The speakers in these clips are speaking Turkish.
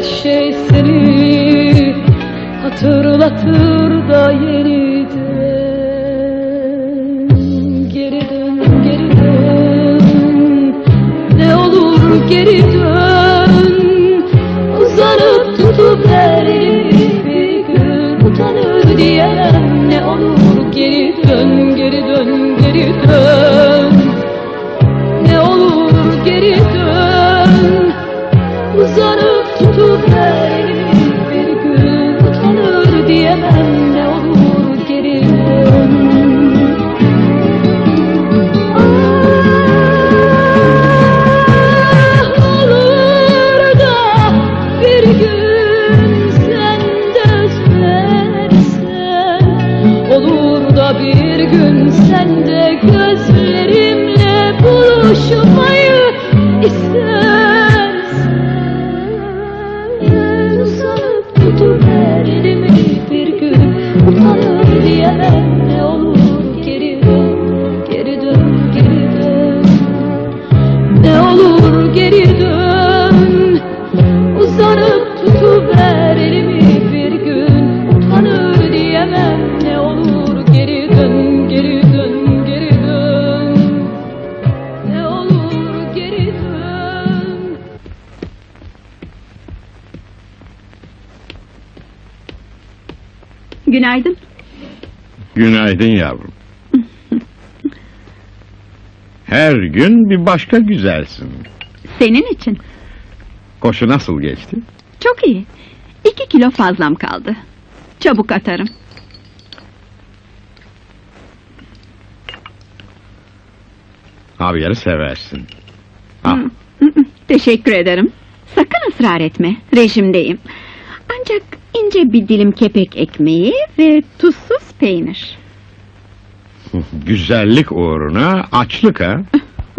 her şey seni hatırlatır da yeniden. Geri dön, geri dön, ne olur geri dön. Uzanıp tutup her bir gün utanır diye. bir başka güzelsin. Senin için. Koşu nasıl geçti? Çok iyi. İki kilo fazlam kaldı. Çabuk atarım. Havyarı seversin. Ha. Hmm, hmm, hmm. Teşekkür ederim. Sakın ısrar etme. Rejimdeyim. Ancak ince bir dilim kepek ekmeği ve tuzsuz peynir. Güzellik uğruna açlık ha?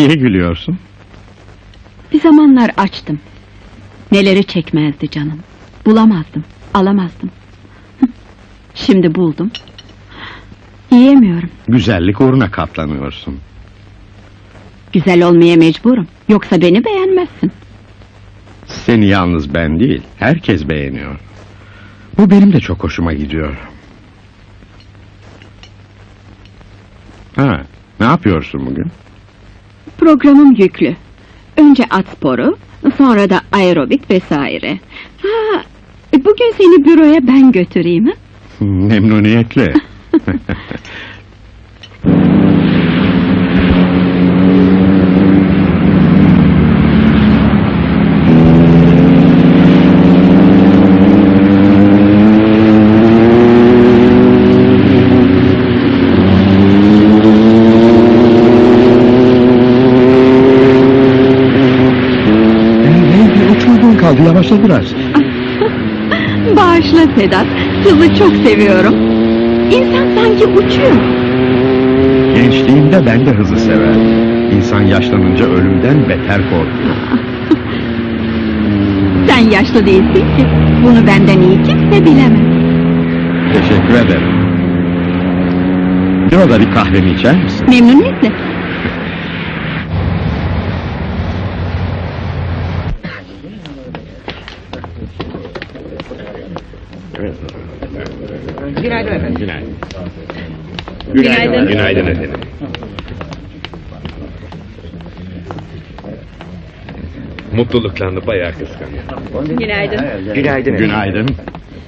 Niye gülüyorsun? Bir zamanlar açtım. Neleri çekmezdi canım. Bulamazdım, alamazdım. Şimdi buldum. Yiyemiyorum. Güzellik uğruna katlanıyorsun. Güzel olmaya mecburum. Yoksa beni beğenmezsin. Seni yalnız ben değil, herkes beğeniyor. Bu benim de çok hoşuma gidiyor. Ha, ne yapıyorsun bugün? Programım yüklü. Önce at sporu, sonra da aerobik vesaire. Ha, bugün seni büroya ben götüreyim ha? Memnuniyetle. Hey, uçurduğun kaldı, yavaşla biraz. Sedat, hızı çok seviyorum. İnsan sanki uçuyor. Gençliğimde ben de hızı severdim. İnsan yaşlanınca ölümden beter korkuyor. Sen yaşlı değilsin ki. Bunu benden iyi kimse bilemez. Teşekkür ederim. Burada bir kahvemi içer misin? Memnuniyetle. Günaydın efendim. Günaydın. Günaydın. Günaydın efendim. Mutluluklarını bayağı kıskanıyor. Günaydın. Günaydın. Günaydın.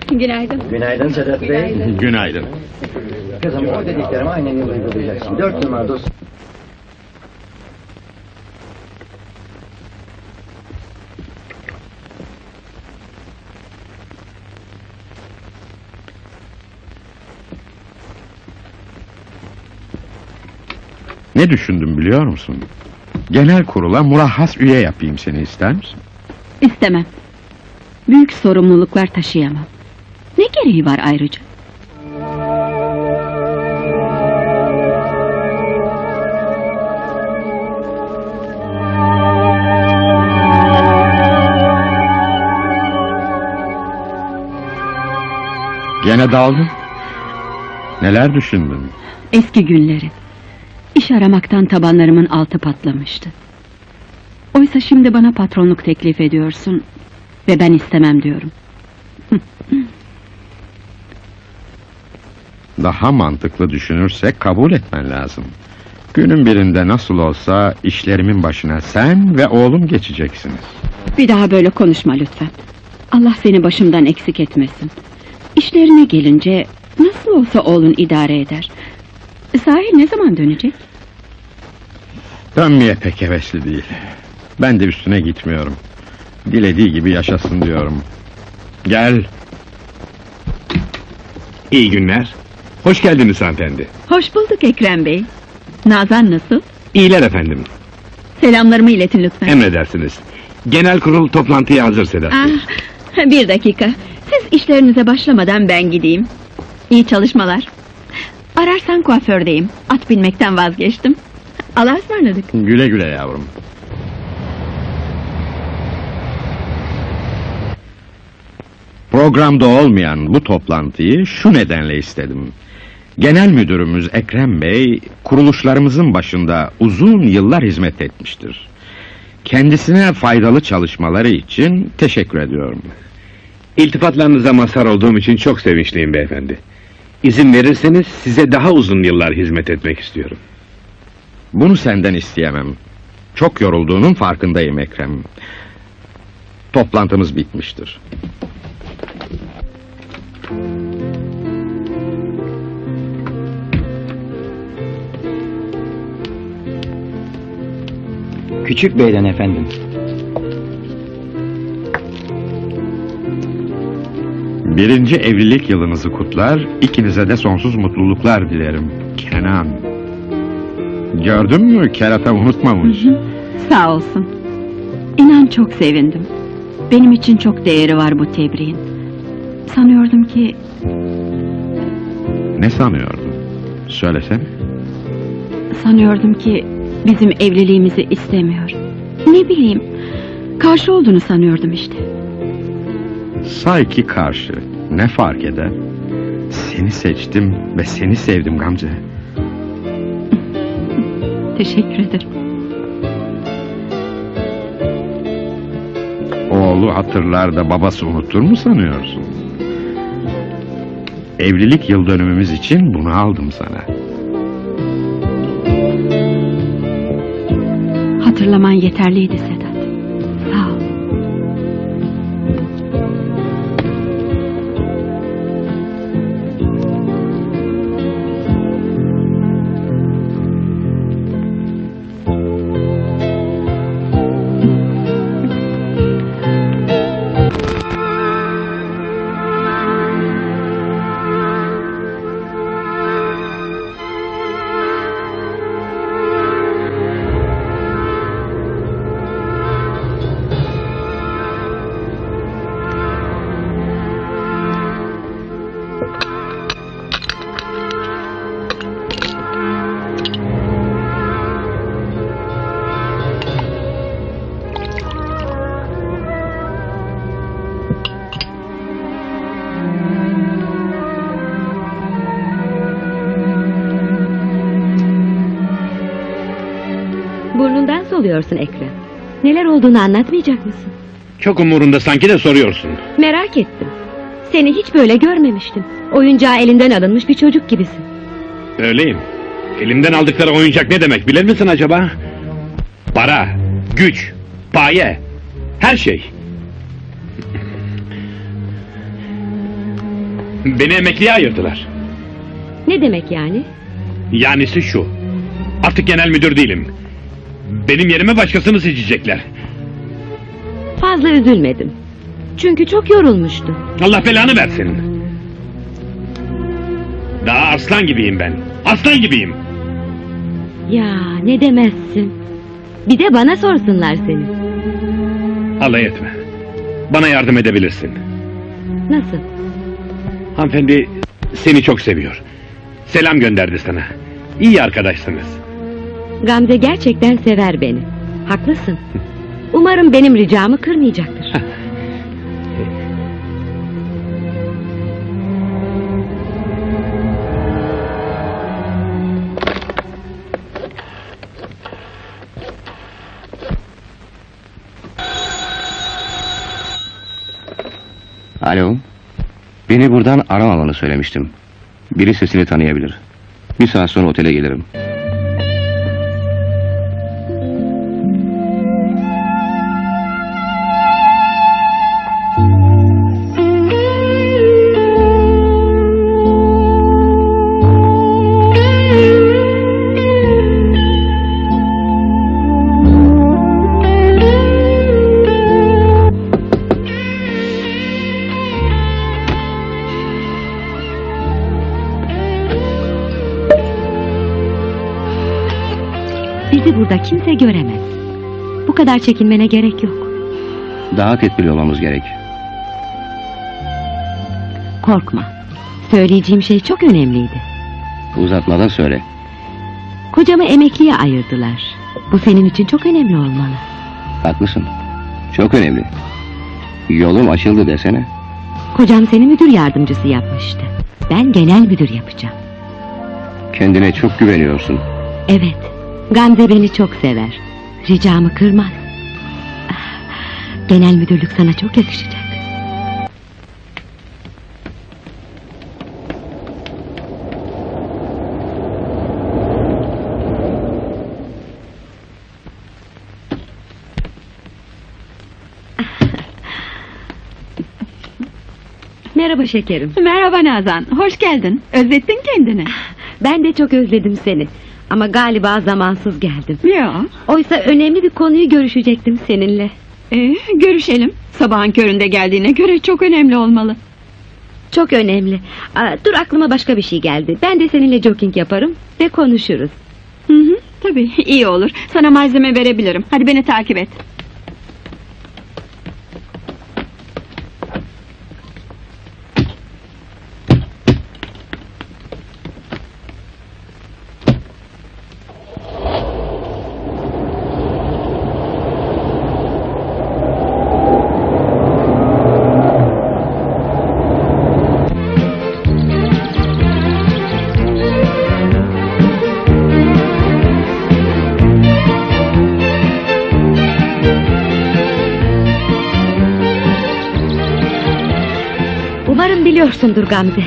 Günaydın. Günaydın Sedat Bey. Günaydın. Kızım o dediklerimi aynen uygulayacaksın. Dört numara dost. Ne düşündüm biliyor musun? Genel kurula murahhas üye yapayım seni ister misin? İstemem. Büyük sorumluluklar taşıyamam. Ne gereği var ayrıca? Gene daldın. Neler düşündün? Eski günleri. Aramaktan tabanlarımın altı patlamıştı. Oysa şimdi bana patronluk teklif ediyorsun ve ben istemem diyorum. Daha mantıklı düşünürsek kabul etmen lazım. Günün birinde nasıl olsa işlerimin başına sen ve oğlum geçeceksiniz. Bir daha böyle konuşma lütfen. Allah seni başımdan eksik etmesin. İşlerine gelince nasıl olsa oğlun idare eder. Sahi ne zaman dönecek? Dönmeye pek hevesli değil. Ben de üstüne gitmiyorum. Dilediği gibi yaşasın diyorum. Gel. İyi günler. Hoş geldiniz hanımefendi. Hoş bulduk Ekrem Bey. Nazan nasıl? İyiler efendim. Selamlarımı iletin lütfen. Emredersiniz. Genel kurul toplantıya hazır Sedat Bey. Ah, bir dakika. Siz işlerinize başlamadan ben gideyim. İyi çalışmalar. Ararsan kuafördeyim. At binmekten vazgeçtim. Allah'a ısmarladık. Güle güle yavrum. Programda olmayan bu toplantıyı şu nedenle istedim. Genel müdürümüz Ekrem Bey, kuruluşlarımızın başında uzun yıllar hizmet etmiştir. Kendisine faydalı çalışmaları için teşekkür ediyorum. İltifatlarınıza mazhar olduğum için çok sevinçliyim beyefendi. İzin verirseniz size daha uzun yıllar hizmet etmek istiyorum. Bunu senden isteyemem. Çok yorulduğunun farkındayım Ekrem. Toplantımız bitmiştir. Küçük beyden efendim. Birinci evlilik yılınızı kutlar, ikinize de sonsuz mutluluklar dilerim. Kenan. Gördün mü kerata unutmamış. Sağ olsun. İnan çok sevindim. Benim için çok değeri var bu tebriğin. Sanıyordum ki Ne sanıyordun? Söylesene. sanıyordum ki bizim evliliğimizi istemiyor. Ne bileyim. Karşı olduğunu sanıyordum işte. Say ki karşı. Ne fark eder? Seni seçtim ve seni sevdim Gamze. Teşekkür ederim. Oğlu hatırlar da babası unutur mu sanıyorsun? Evlilik yıl dönümümüz için bunu aldım sana. Hatırlaman yeterliydi Sedat. Soluyorsun Ekrem. Neler olduğunu anlatmayacak mısın? Çok umurunda sanki de soruyorsun. Merak ettim. Seni hiç böyle görmemiştim. Oyuncağı elinden alınmış bir çocuk gibisin. Öyleyim. Elimden aldıkları oyuncak ne demek bilir misin acaba? Para, güç, paye, her şey. Beni emekliye ayırdılar. Ne demek yani? Yanisi şu. Artık genel müdür değilim. Benim yerime başkasını seçecekler. Fazla üzülmedim. Çünkü çok yorulmuştun. Allah belanı versin. Daha aslan gibiyim ben. Aslan gibiyim. Ya ne demezsin. Bir de bana sorsunlar seni. Alay etme. Bana yardım edebilirsin. Nasıl? Hanımefendi seni çok seviyor. Selam gönderdi sana. İyi arkadaşsınız. Gamze gerçekten sever beni. Haklısın. Umarım benim ricamı kırmayacaktır. Alo. Beni buradan aramamanı söylemiştim. Biri sesini tanıyabilir. Bir saat sonra otele gelirim. Burada kimse göremez. Bu kadar çekinmene gerek yok. Daha tedbirli olmamız gerek. Korkma. Söyleyeceğim şey çok önemliydi. Uzatmadan söyle. Kocamı emekliye ayırdılar. Bu senin için çok önemli olmalı. Haklısın. Çok önemli. Yolum açıldı desene. Kocam seni müdür yardımcısı yapmıştı. Ben genel müdür yapacağım. Kendine çok güveniyorsun. Evet, Gamze beni çok sever. Ricamı kırmaz. Genel müdürlük sana çok yakışacak. Merhaba şekerim. Merhaba Nazan, hoş geldin. Özlettin kendini. Ben de çok özledim seni. Ama galiba zamansız geldim. Yok, Oysa önemli bir konuyu görüşecektim seninle. ee, görüşelim. Sabahın köründe geldiğine göre çok önemli olmalı. Çok önemli. Aa, dur aklıma başka bir şey geldi. Ben de seninle jogging yaparım ve konuşuruz. Hı hı, tabii, iyi olur. Sana malzeme verebilirim. Hadi beni takip et. Biliyorsundur Gamze.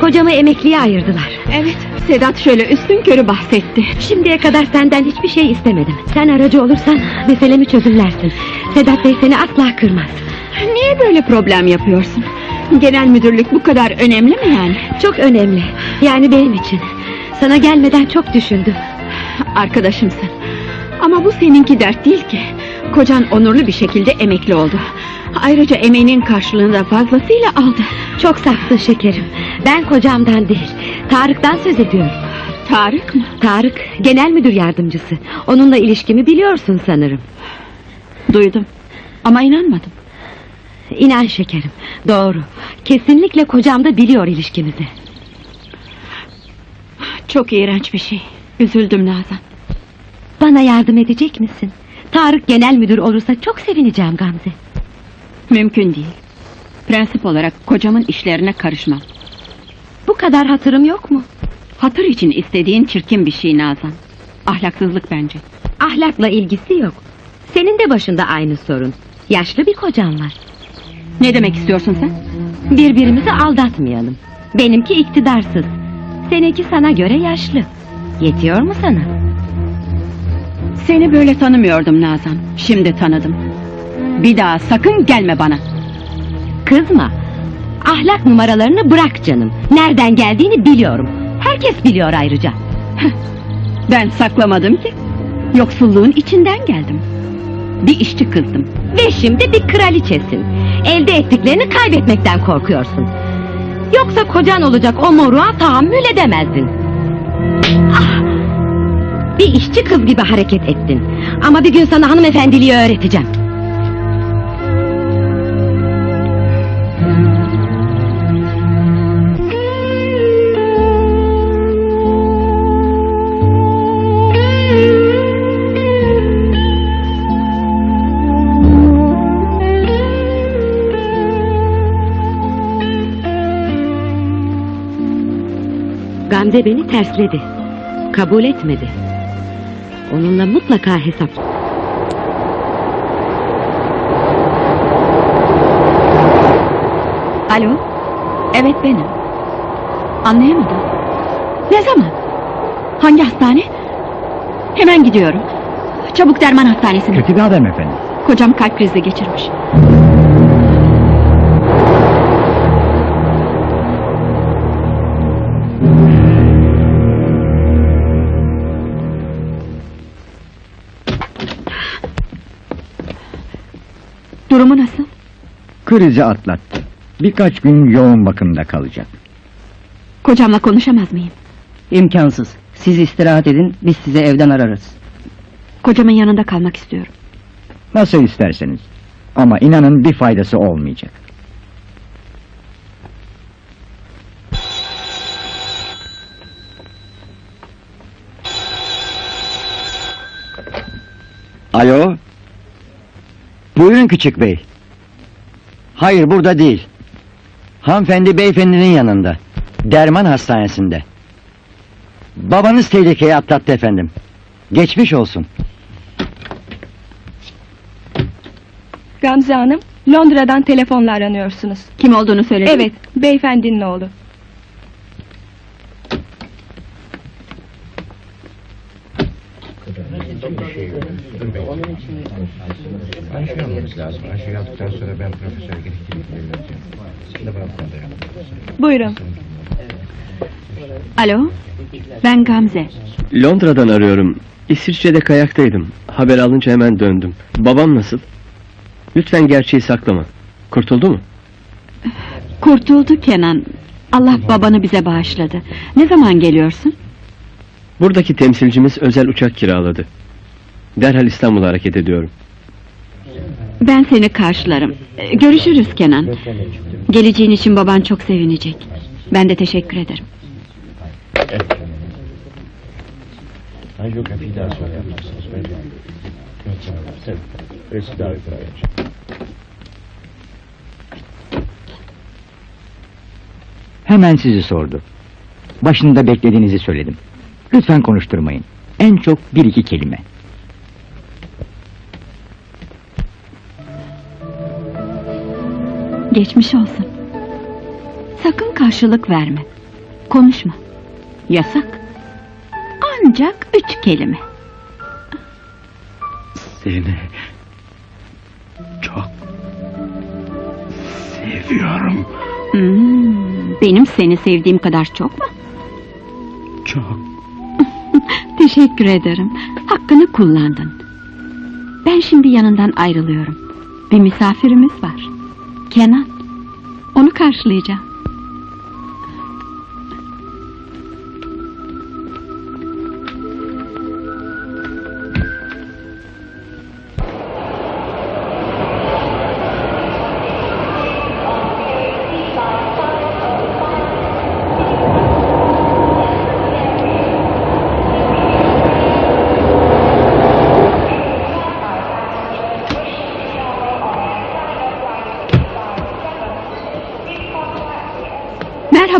Kocamı emekliye ayırdılar. Evet, Sedat şöyle üstün körü bahsetti. Şimdiye kadar senden hiçbir şey istemedim. Sen aracı olursan meselemi çözümlersin. Sedat Bey seni asla kırmaz. Niye böyle problem yapıyorsun? Genel müdürlük bu kadar önemli mi yani? Çok önemli. Yani benim için. Sana gelmeden çok düşündüm. Arkadaşımsın. Ama bu seninki dert değil ki. Kocan onurlu bir şekilde emekli oldu. Ayrıca emeğinin karşılığını da fazlasıyla aldı. Çok saksın şekerim. Ben kocamdan değil, Tarık'tan söz ediyorum. Tarık mı? Tarık, genel müdür yardımcısı. Onunla ilişkimi biliyorsun sanırım. Duydum. Ama inanmadım. İnan şekerim, doğru. Kesinlikle kocam da biliyor ilişkimizi. Çok iğrenç bir şey. Üzüldüm Nazan. Bana yardım edecek misin? Tarık genel müdür olursa çok sevineceğim Gamze. Mümkün değil. Prensip olarak kocamın işlerine karışmam. Bu kadar hatırım yok mu? Hatır için istediğin çirkin bir şey Nazan. Ahlaksızlık bence. Ahlakla ilgisi yok. Senin de başında aynı sorun. Yaşlı bir kocan var. Ne demek istiyorsun sen? Birbirimizi aldatmayalım. Benimki iktidarsız. Seninki sana göre yaşlı. Yetiyor mu sana? Seni böyle tanımıyordum Nazan. Şimdi tanıdım. Bir daha sakın gelme bana. Kızma. Ahlak numaralarını bırak canım. Nereden geldiğini biliyorum. Herkes biliyor ayrıca. Ben saklamadım ki. Yoksulluğun içinden geldim. Bir işçi kızdım. Ve şimdi bir kraliçesin. Elde ettiklerini kaybetmekten korkuyorsun. Yoksa kocan olacak o moruğa tahammül edemezdin. Ah! Bir işçi kız gibi hareket ettin. Ama bir gün sana hanımefendiliği öğreteceğim. Gamze beni tersledi. Kabul etmedi. Onunla mutlaka hesap... Alo? Evet benim. Anlayamadım. Ne zaman? Hangi hastane? Hemen gidiyorum. Çabuk derman hastanesine. Kötü bir haber mi efendim? Kocam kalp krizi geçirmiş. Krizi atlattı. Birkaç gün yoğun bakımda kalacak. Kocamla konuşamaz mıyım? İmkansız. Siz istirahat edin, biz size evden ararız. Kocamın yanında kalmak istiyorum. Nasıl isterseniz. Ama inanın bir faydası olmayacak. Alo? Buyurun küçük bey. Hayır burada değil. Hanımefendi beyefendinin yanında. Derman hastanesinde. Babanız tehlikeyi atlattı efendim. Geçmiş olsun. Gamze Hanım, Londra'dan telefonla aranıyorsunuz. Kim olduğunu söyledin mi? Evet, beyefendinin oğlu. Buyurun. Alo? Ben Gamze. Londra'dan arıyorum. İsviçre'de kayaktaydım. Haber alınca hemen döndüm. Babam nasıl? Lütfen gerçeği saklama. Kurtuldu mu? Kurtuldu Kenan. Allah babanı bize bağışladı. Ne zaman geliyorsun? Buradaki temsilcimiz özel uçak kiraladı. Derhal İstanbul'a hareket ediyorum. Ben seni karşılarım. Ee, Görüşürüz Kenan. Geleceğin için baban çok sevinecek. Ben de teşekkür ederim. Hemen sizi sordu. Başında beklediğinizi söyledim. Lütfen konuşturmayın. En çok bir iki kelime. Geçmiş olsun. Sakın karşılık verme. Konuşma. Yasak. Ancak üç kelime. Seni çok seviyorum. Hmm, benim seni sevdiğim kadar çok mu? Çok. Teşekkür ederim. Hakkını kullandın. Ben şimdi yanından ayrılıyorum. Bir misafirimiz var. Kenan. Onu karşılayacağım.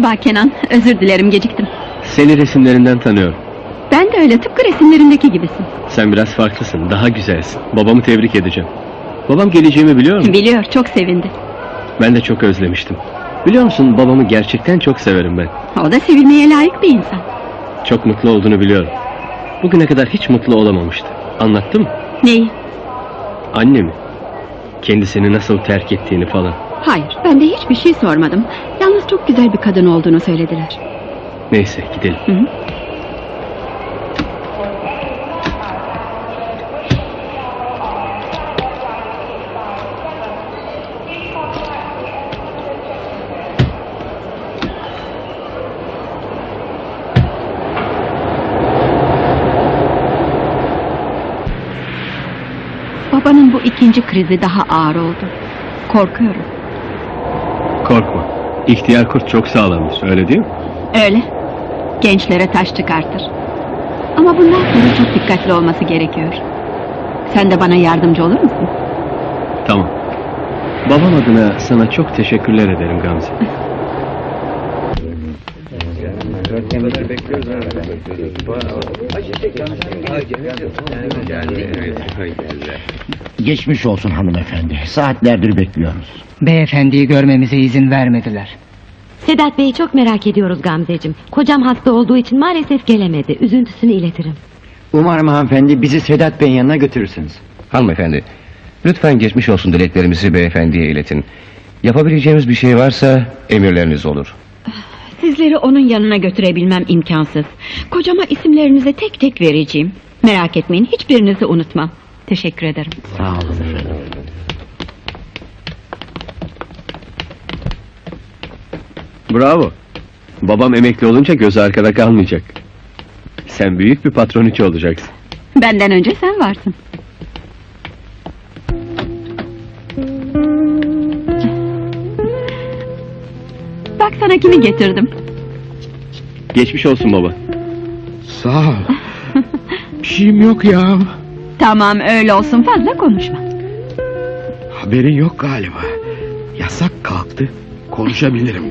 Merhaba Kenan. Özür dilerim geciktim. Seni resimlerinden tanıyorum. Ben de öyle tıpkı resimlerindeki gibisin. Sen biraz farklısın, daha güzelsin. Babamı tebrik edeceğim. Babam geleceğimi biliyor mu? Biliyor, çok sevindi. Ben de çok özlemiştim. Biliyor musun babamı gerçekten çok severim ben. O da sevilmeye layık bir insan. Çok mutlu olduğunu biliyorum. Bugüne kadar hiç mutlu olamamıştı. Anlattı mı? Neyi? Annemi. Kendisini nasıl terk ettiğini falan. Hayır, ben de hiçbir şey sormadım. Çok güzel bir kadın olduğunu söylediler. Neyse gidelim. Hı hı. Babanın bu ikinci krizi daha ağır oldu. Korkuyorum. İhtiyar kurt çok sağlamdır, öyle değil mi? Öyle. Gençlere taş çıkartır. Ama bundan sonra çok dikkatli olması gerekiyor. Sen de bana yardımcı olur musun? Tamam. Babam adına sana çok teşekkürler ederim Gamze. Geçmiş olsun hanımefendi. Saatlerdir bekliyoruz. Beyefendiyi görmemize izin vermediler. Sedat Bey'i çok merak ediyoruz Gamzeciğim. Kocam hasta olduğu için maalesef gelemedi. Üzüntüsünü iletirim. Umarım hanımefendi bizi Sedat Bey'in yanına götürürsünüz. Hanımefendi, lütfen geçmiş olsun dileklerimizi beyefendiye iletin. Yapabileceğimiz bir şey varsa emirleriniz olur. Sizleri onun yanına götürebilmem imkansız. Kocama isimlerinizi tek tek vereceğim. Merak etmeyin hiçbirinizi unutmam. Teşekkür ederim. Sağ olun efendim. Bravo. Babam emekli olunca gözü arkada kalmayacak. Sen büyük bir patroniçe olacaksın. Benden önce sen varsın. Bak sana kimi getirdim. Geçmiş olsun baba. Sağ ol. Bir şeyim yok ya. Tamam öyle olsun fazla konuşma. Haberin yok galiba. Yasak kalktı. Konuşabilirim.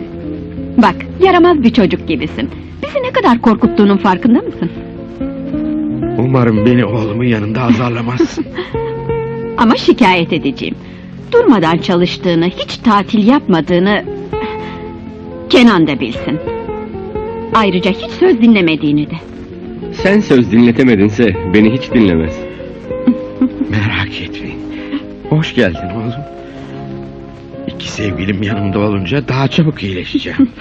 Bak yaramaz bir çocuk gibisin. Bizi ne kadar korkuttuğunun farkında mısın? Umarım beni oğlumun yanında azarlamazsın. Ama şikayet edeceğim. Durmadan çalıştığını, hiç tatil yapmadığını... Kenan da bilsin. Ayrıca hiç söz dinlemediğini de. Sen söz dinletemedinse beni hiç dinlemez. Merak etmeyin. Hoş geldin oğlum. İki sevgilim yanımda olunca daha çabuk iyileşeceğim.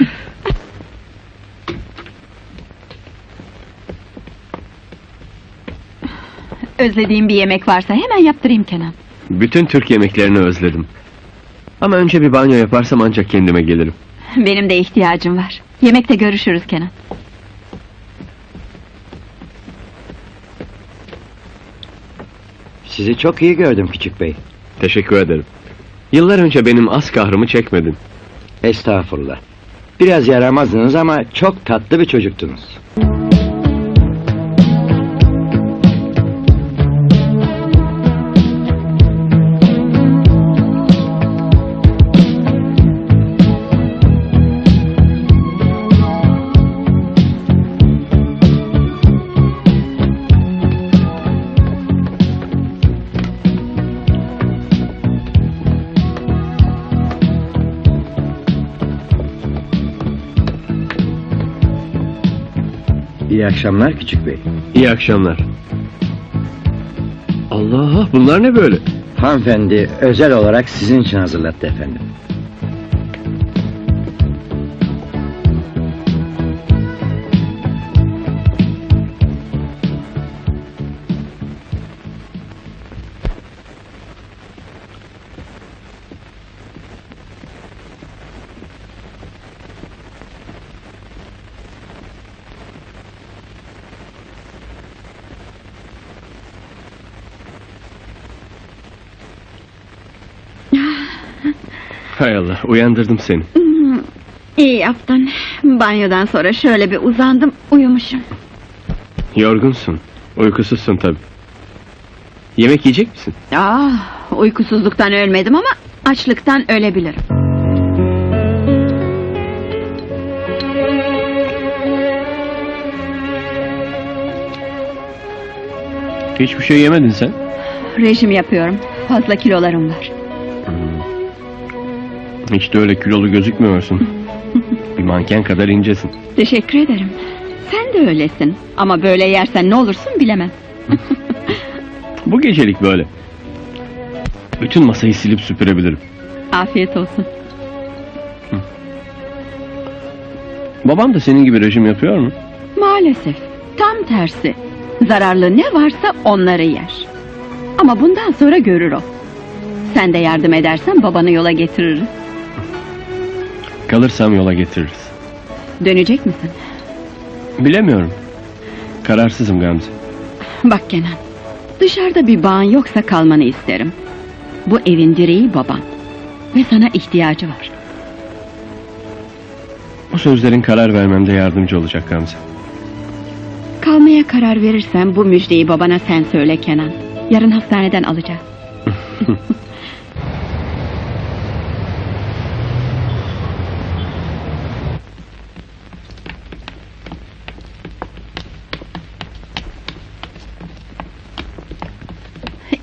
Özlediğim bir yemek varsa hemen yaptırayım Kenan. Bütün Türk yemeklerini özledim. Ama önce bir banyo yaparsam ancak kendime gelirim. Benim de ihtiyacım var. Yemekte görüşürüz Kenan. Sizi çok iyi gördüm küçük bey. Teşekkür ederim. Yıllar önce benim az kahrımı çekmedin. Estağfurullah. Biraz yaramazdınız ama çok tatlı bir çocuktunuz. İyi akşamlar küçük bey. İyi akşamlar. Allah bunlar ne böyle? Hanımefendi özel olarak sizin için hazırlattı efendim. Uyandırdım seni. Hmm, İyi yaptın. Banyodan sonra şöyle bir uzandım, uyumuşum. Yorgunsun. Uykusuzsun tabi. Yemek yiyecek misin? Ah, uykusuzluktan ölmedim ama açlıktan ölebilirim. Hiçbir şey yemedin sen. Rejim yapıyorum. Fazla kilolarım var. Hiç de öyle kilolu gözükmüyorsun. Bir manken kadar incesin. Teşekkür ederim. Sen de öylesin. Ama böyle yersen ne olursun bilemem. Bu gecelik böyle. Bütün masayı silip süpürebilirim. Afiyet olsun. Babam da senin gibi rejim yapıyor mu? Maalesef. Tam tersi. Zararlı ne varsa onları yer. Ama bundan sonra görür o. Sen de yardım edersen babanı yola getiririz. Kalırsam yola getiririz. Dönecek misin? Bilemiyorum. Kararsızım Gamze. Bak Kenan. Dışarıda bir bağın yoksa kalmanı isterim. Bu evin direği baban. Ve sana ihtiyacı var. Bu sözlerin karar vermemde yardımcı olacak Gamze. Kalmaya karar verirsen bu müjdeyi babana sen söyle Kenan. Yarın hastaneden alacağız.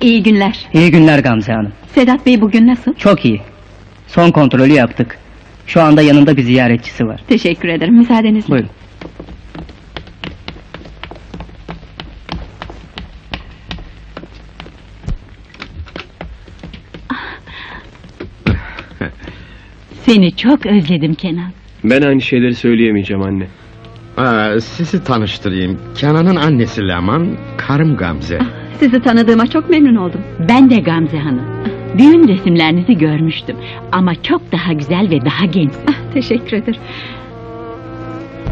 İyi günler. İyi günler Gamze Hanım. Sedat Bey bugün nasıl? Çok iyi. Son kontrolü yaptık. Şu anda yanında bir ziyaretçisi var. Teşekkür ederim. Müsaadenizle. Buyurun. Seni çok özledim Kenan. Ben aynı şeyleri söyleyemeyeceğim anne. Aa, sizi tanıştırayım. Kenan'ın annesi Leman, karım Gamze. Sizi tanıdığıma çok memnun oldum. Ben de Gamze Hanım. Düğün resimlerinizi görmüştüm. Ama çok daha güzel ve daha genç. Ah, teşekkür ederim.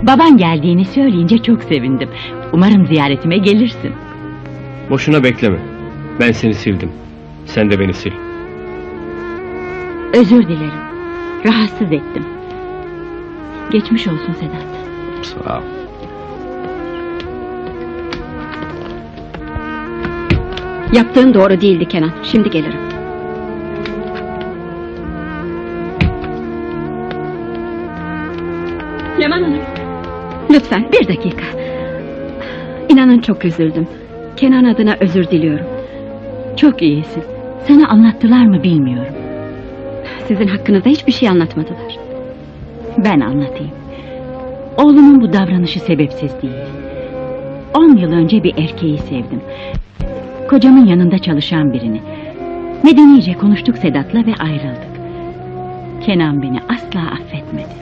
Baban geldiğini söyleyince çok sevindim. Umarım ziyaretime gelirsin. Boşuna bekleme. Ben seni sildim. Sen de beni sil. Özür dilerim. Rahatsız ettim. Geçmiş olsun Sedat. Sağ ol. Yaptığın doğru değildi Kenan. Şimdi gelirim. Leman Hanım. Lütfen bir dakika. İnanın çok üzüldüm. Kenan adına özür diliyorum. Çok iyisin. Sana anlattılar mı bilmiyorum. Sizin hakkınızda hiçbir şey anlatmadılar. Ben anlatayım. Oğlumun bu davranışı sebepsiz değil. On yıl önce bir erkeği sevdim. Kocamın yanında çalışan birini. Medenice konuştuk Sedat'la ve ayrıldık. Kenan beni asla affetmedi.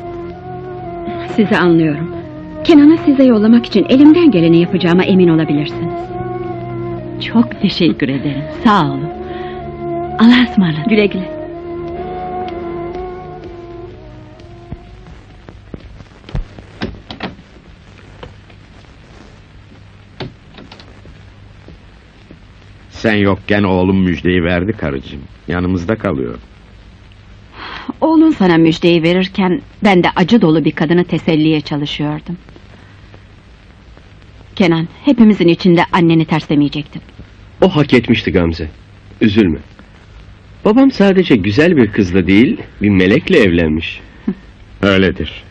Sizi anlıyorum. Kenan'ı size yollamak için elimden geleni yapacağıma emin olabilirsiniz. Çok teşekkür ederim. Sağ olun. Allah'a ısmarladık. Güle güle. Sen yokken oğlum müjdeyi verdi karıcığım. Yanımızda kalıyor. Oğlun sana müjdeyi verirken ben de acı dolu bir kadını teselliye çalışıyordum. Kenan, hepimizin içinde anneni terslemeyecektin. O hak etmişti Gamze. Üzülme. Babam sadece güzel bir kızla değil, bir melekle evlenmiş. Öyledir.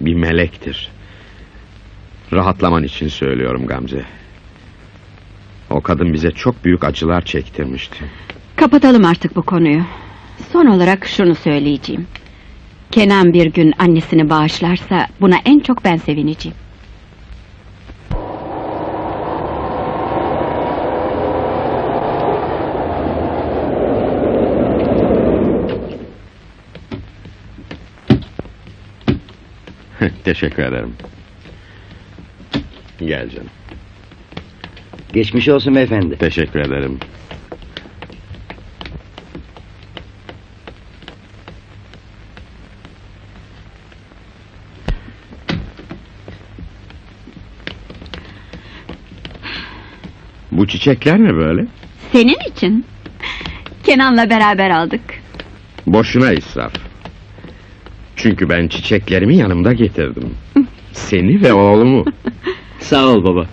Bir melektir. Rahatlaman için söylüyorum Gamze. O kadın bize çok büyük acılar çektirmişti. Kapatalım artık bu konuyu. Son olarak şunu söyleyeceğim. Kenan bir gün annesini bağışlarsa buna en çok ben sevineceğim. Teşekkür ederim. Gel canım. Geçmiş olsun beyefendi. Teşekkür ederim. Bu çiçekler ne böyle? Senin için. Kenan'la beraber aldık. Boşuna israf. Çünkü ben çiçeklerimi yanımda getirdim. Seni ve oğlumu. Sağ ol baba.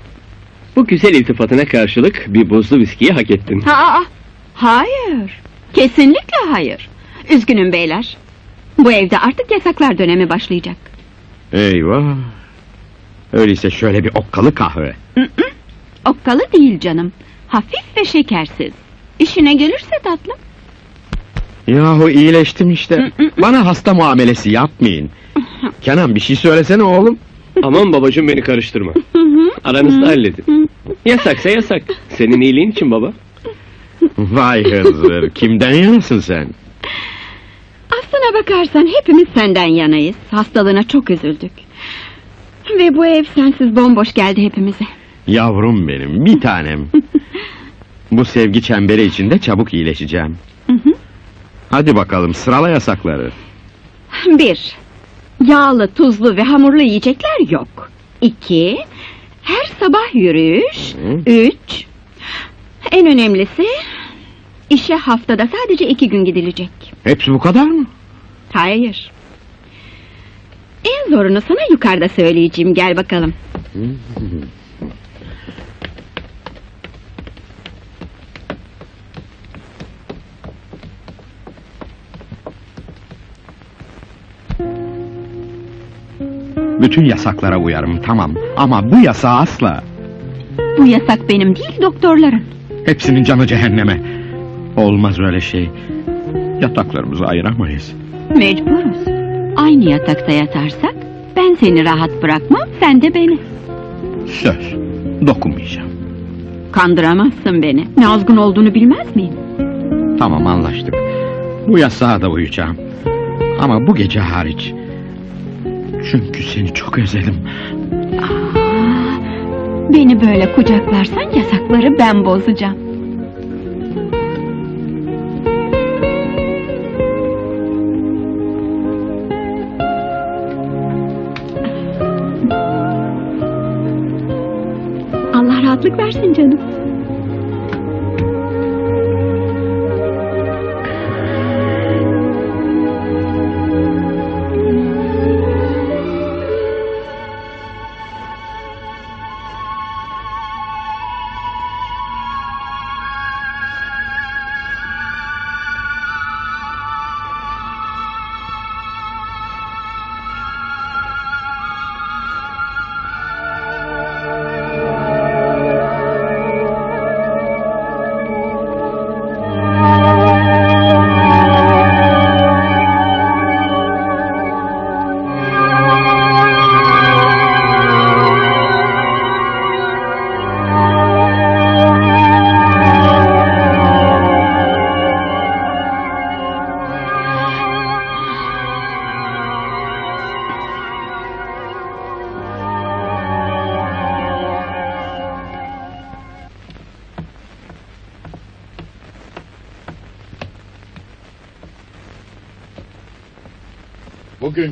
Bu güzel iltifatına karşılık bir buzlu viskiyi hak ettin. Aa, hayır. Kesinlikle hayır. Üzgünüm beyler. Bu evde artık yasaklar dönemi başlayacak. Eyvah. Öyleyse şöyle bir okkalı kahve. Okkalı değil canım. Hafif ve şekersiz. İşine gelirse tatlım. Yahu iyileştim işte. Bana hasta muamelesi yapmayın. Kenan bir şey söylesene oğlum. Aman babacığım beni karıştırma. Aranızda halledin. Yasaksa yasak. Senin iyiliğin için baba. Vay hızır. Kimden yanasın sen? Aslına bakarsan hepimiz senden yanayız. Hastalığına çok üzüldük. Ve bu ev sensiz bomboş geldi hepimize. Yavrum benim, bir tanem. Bu sevgi çemberi içinde çabuk iyileşeceğim. Hadi bakalım sırala yasakları. Bir, yağlı, tuzlu ve hamurlu yiyecekler yok. İki, her sabah yürüyüş. Hı. Üç, en önemlisi, işe haftada sadece iki gün gidilecek. Hepsi bu kadar mı? Hayır. En zorunu sana yukarıda söyleyeceğim, gel bakalım. Bütün yasaklara uyarım tamam ama bu yasa asla. Bu yasak benim değil, doktorların. Hepsinin canı cehenneme. Olmaz öyle şey. Yataklarımızı ayıramayız. Mecburuz. Aynı yatakta yatarsak, ben seni rahat bırakmam, sen de beni. Söz. Dokunmayacağım. Kandıramazsın beni. Ne azgın olduğunu bilmez miyim? Tamam anlaştık. Bu yasağa da uyacağım. Ama bu gece hariç. Çünkü seni çok özledim. Beni böyle kucaklarsan yasakları ben bozacağım. Allah rahatlık versin canım.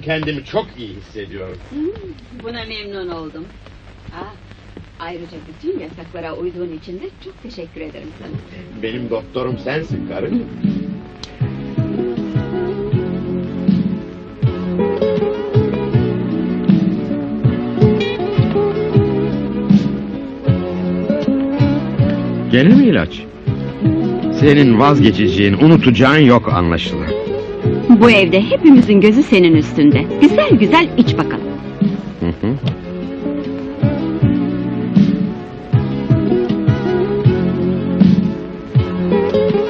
Kendimi çok iyi hissediyorum. Buna memnun oldum. Aa, ayrıca bütün yasaklara uyduğun için de çok teşekkür ederim sana. Benim doktorum sensin karı. Gene mi ilaç? Senin vazgeçeceğin, unutacağın yok anlaşılan. Bu evde hepimizin gözü senin üstünde. Güzel güzel iç bakalım. Hı hı.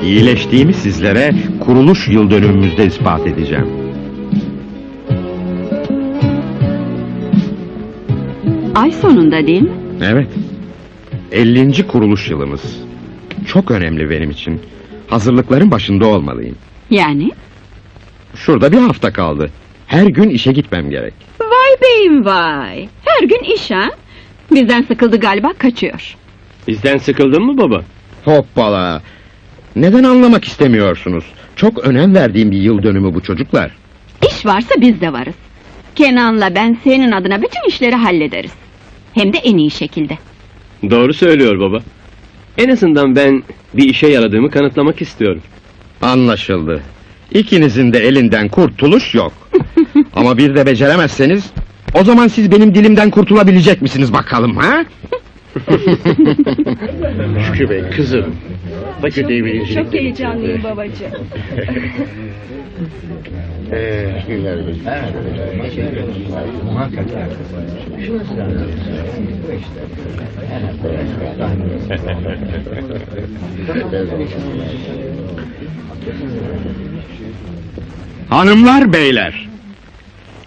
İyileştiğimi sizlere kuruluş yıl dönümümüzde ispat edeceğim. Ay sonunda değil mi? Evet. 50. kuruluş yılımız. Çok önemli benim için. Hazırlıkların başında olmalıyım. Yani? Şurada bir hafta kaldı. Her gün işe gitmem gerek. Vay beyim vay. Her gün iş ha. Bizden sıkıldı galiba kaçıyor. Bizden sıkıldın mı baba? Hoppala. Neden anlamak istemiyorsunuz? Çok önem verdiğim bir yıl dönümü bu çocuklar. İş varsa biz de varız. Kenan'la ben senin adına bütün işleri hallederiz. Hem de en iyi şekilde. Doğru söylüyor baba. En azından ben bir işe yaradığımı kanıtlamak istiyorum. Anlaşıldı. İkinizin de elinden kurtuluş yok. Ama bir de beceremezseniz o zaman siz benim dilimden kurtulabilecek misiniz bakalım ha? Şükrü Bey kızım. Birincilik. Çok heyecanlıyım babacığım. Hanımlar beyler.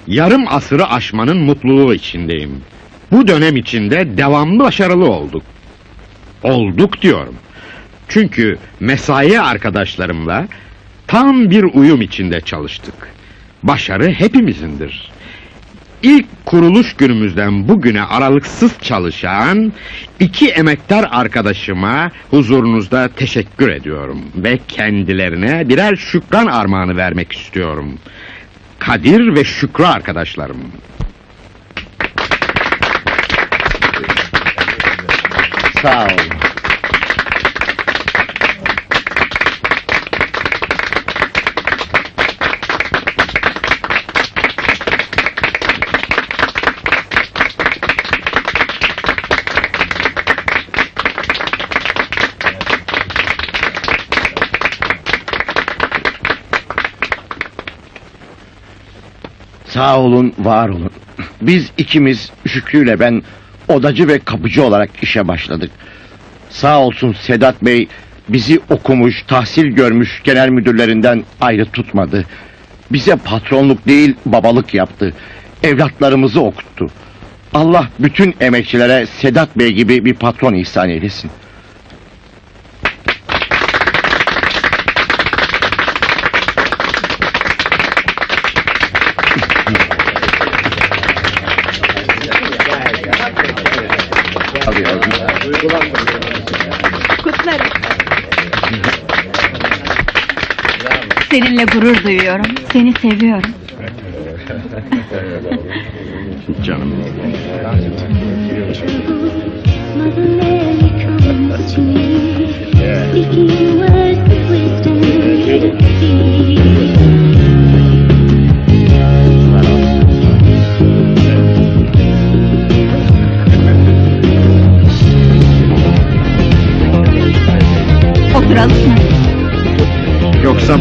Yarım asırı aşmanın mutluluğu içindeyim. Bu dönem içinde devamlı başarılı olduk. Olduk diyorum. Çünkü mesai arkadaşlarımla tam bir uyum içinde çalıştık. Başarı hepimizindir. İlk kuruluş günümüzden bugüne aralıksız çalışan iki emektar arkadaşıma huzurunuzda teşekkür ediyorum ve kendilerine birer şükran armağanı vermek istiyorum. Kadir ve Şükrü arkadaşlarım. Sağ ol. Sağ olun, var olun. Biz ikimiz Şükrü ile ben odacı ve kapıcı olarak işe başladık. Sağ olsun Sedat Bey bizi okumuş, tahsil görmüş genel müdürlerinden ayrı tutmadı. Bize patronluk değil babalık yaptı. Evlatlarımızı okuttu. Allah bütün emekçilere Sedat Bey gibi bir patron ihsan eylesin. Seninle gurur duyuyorum. Seni seviyorum. Canım. Oturalım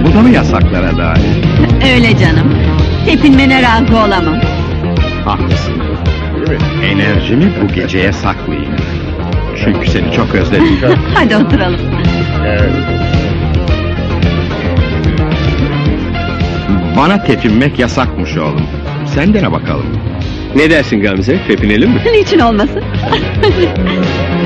bu da mı yasaklara dahil? Öyle canım. Tepinmene razı olamam. Haklısın. Enerjimi bu geceye saklayayım. Çünkü seni çok özledim. Hadi oturalım. Bana tepinmek yasakmış oğlum. Sen dene bakalım. Ne dersin Gamze? Tepinelim mi? Niçin olmasın?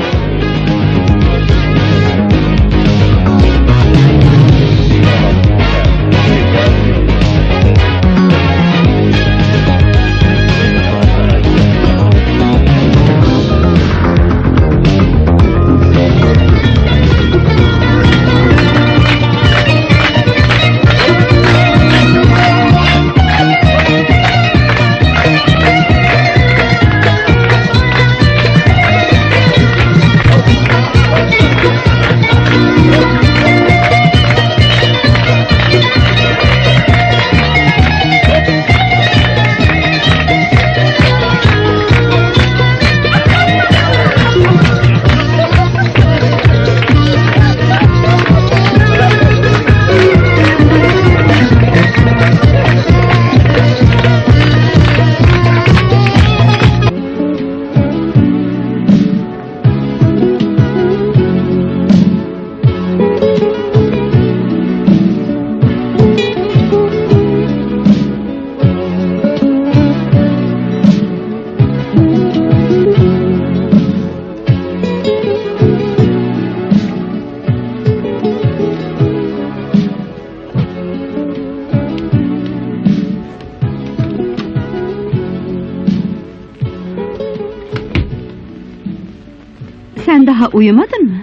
uyumadın mı?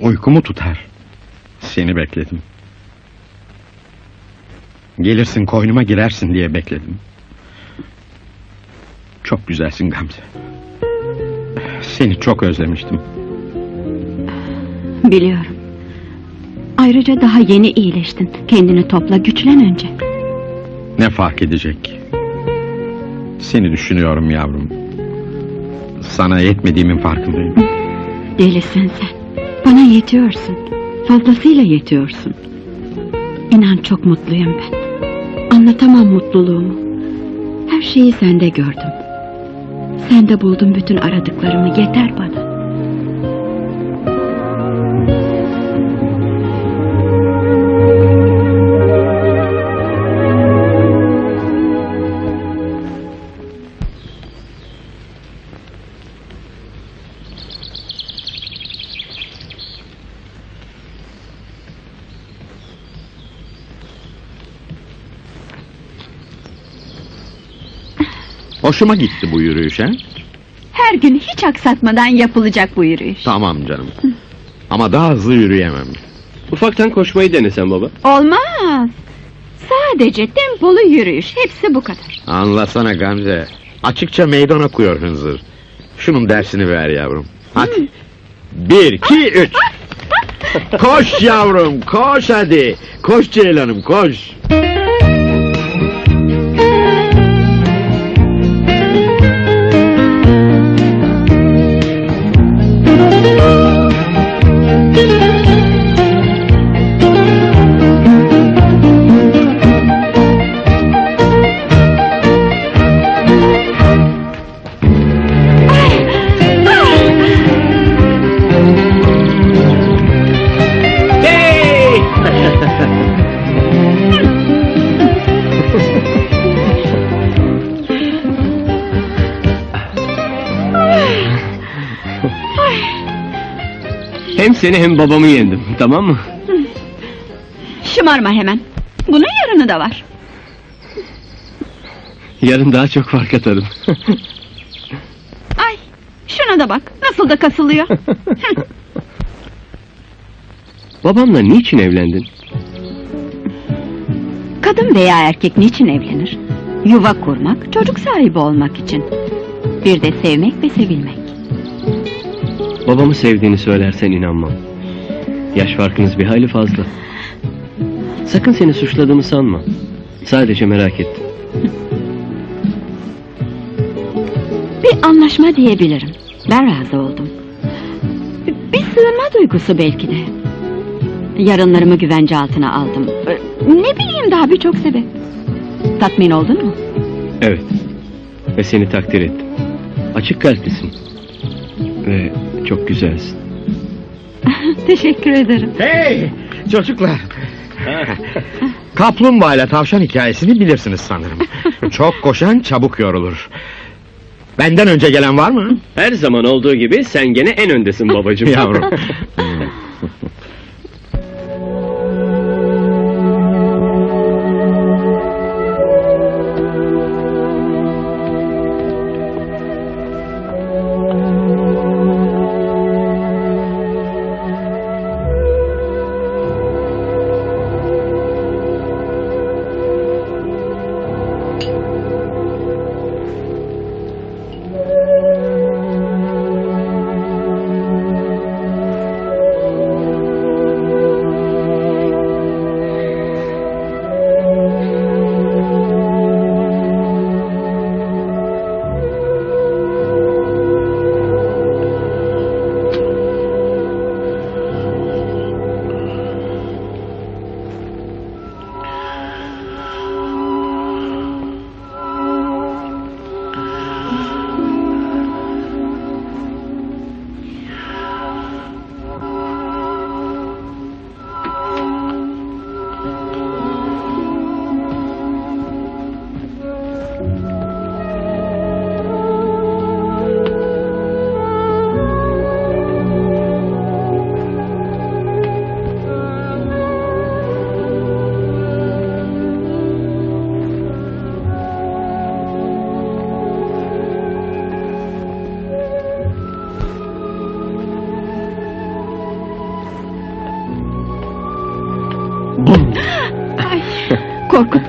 Uykumu tutar. Seni bekledim. Gelirsin koynuma girersin diye bekledim. Çok güzelsin Gamze. Seni çok özlemiştim. Biliyorum. Ayrıca daha yeni iyileştin. Kendini topla güçlen önce. Ne fark edecek? Seni düşünüyorum yavrum. Sana yetmediğimin farkındayım. Delisin sen. Bana yetiyorsun. Fazlasıyla yetiyorsun. İnan çok mutluyum ben. Anlatamam mutluluğumu. Her şeyi sende gördüm. Sende buldum bütün aradıklarımı. Yeter bana. Hoşuma gitti bu yürüyüş ha? Her gün hiç aksatmadan yapılacak bu yürüyüş. Tamam canım. Ama daha hızlı yürüyemem. Ufaktan koşmayı denesen baba. Olmaz. Sadece tempolu yürüyüş. Hepsi bu kadar. Anlasana Gamze. Açıkça meydan okuyor hınzır. Şunun dersini ver yavrum. Hadi. Bir, iki, üç. koş yavrum, koş hadi. Koş Ceylan'ım, koş. Hem seni hem babamı yendim. Tamam mı? Şımarma hemen. Bunun yarını da var. Yarın daha çok fark atarım. Ay, şuna da bak. Nasıl da kasılıyor. Babamla niçin evlendin? Kadın veya erkek niçin evlenir? Yuva kurmak, çocuk sahibi olmak için. Bir de sevmek ve sevilmek. Babamı sevdiğini söylersen inanmam. Yaş farkınız bir hayli fazla. Sakın seni suçladığımı sanma. Sadece merak ettim. Bir anlaşma diyebilirim. Ben razı oldum. Bir sığınma duygusu belki de. Yarınlarımı güvence altına aldım. Ne bileyim daha birçok sebep. Tatmin oldun mu? Evet. Ve seni takdir ettim. Açık kalplisin. Ve çok güzelsin. Teşekkür ederim. Hey çocuklar. Kaplumbağa ile tavşan hikayesini bilirsiniz sanırım. Çok koşan çabuk yorulur. Benden önce gelen var mı? Her zaman olduğu gibi sen gene en öndesin babacığım. Yavrum.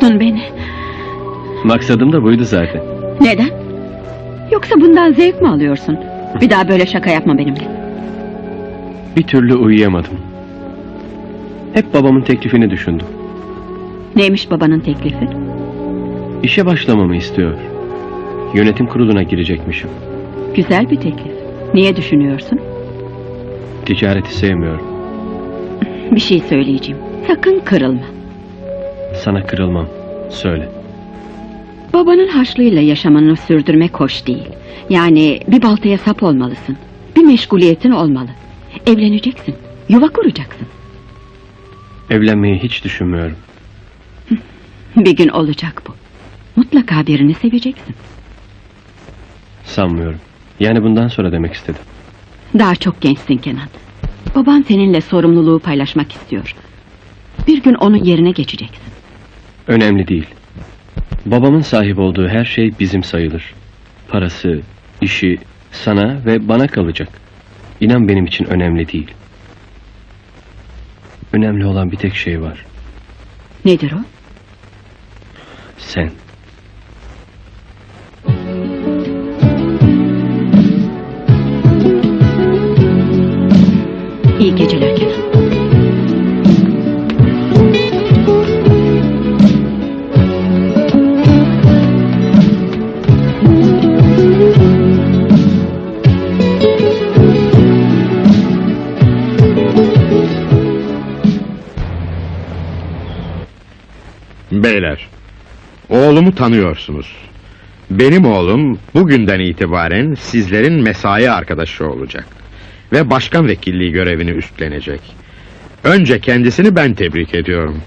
Korkuttun beni. Maksadım da buydu zaten. Neden? Yoksa bundan zevk mi alıyorsun? Bir daha böyle şaka yapma benimle. Bir türlü uyuyamadım. Hep babamın teklifini düşündüm. Neymiş babanın teklifi? İşe başlamamı istiyor. Yönetim kuruluna girecekmişim. Güzel bir teklif. Niye düşünüyorsun? Ticareti sevmiyorum. Bir şey söyleyeceğim. Sakın kırılma. Sana kırılmam. Söyle. Babanın harçlığıyla yaşamanı sürdürmek hoş değil. Yani bir baltaya sap olmalısın. Bir meşguliyetin olmalı. Evleneceksin. Yuva kuracaksın. Evlenmeyi hiç düşünmüyorum. Bir gün olacak bu. Mutlaka birini seveceksin. Sanmıyorum. Yani bundan sonra demek istedim. Daha çok gençsin Kenan. Baban seninle sorumluluğu paylaşmak istiyor. Bir gün onun yerine geçeceksin. Önemli değil. Babamın sahip olduğu her şey bizim sayılır. Parası, işi sana ve bana kalacak. İnan benim için önemli değil. Önemli olan bir tek şey var. Nedir o? Sen. İyi geceler Beyler, oğlumu tanıyorsunuz. Benim oğlum bugünden itibaren sizlerin mesai arkadaşı olacak. Ve başkan vekilliği görevini üstlenecek. Önce kendisini ben tebrik ediyorum.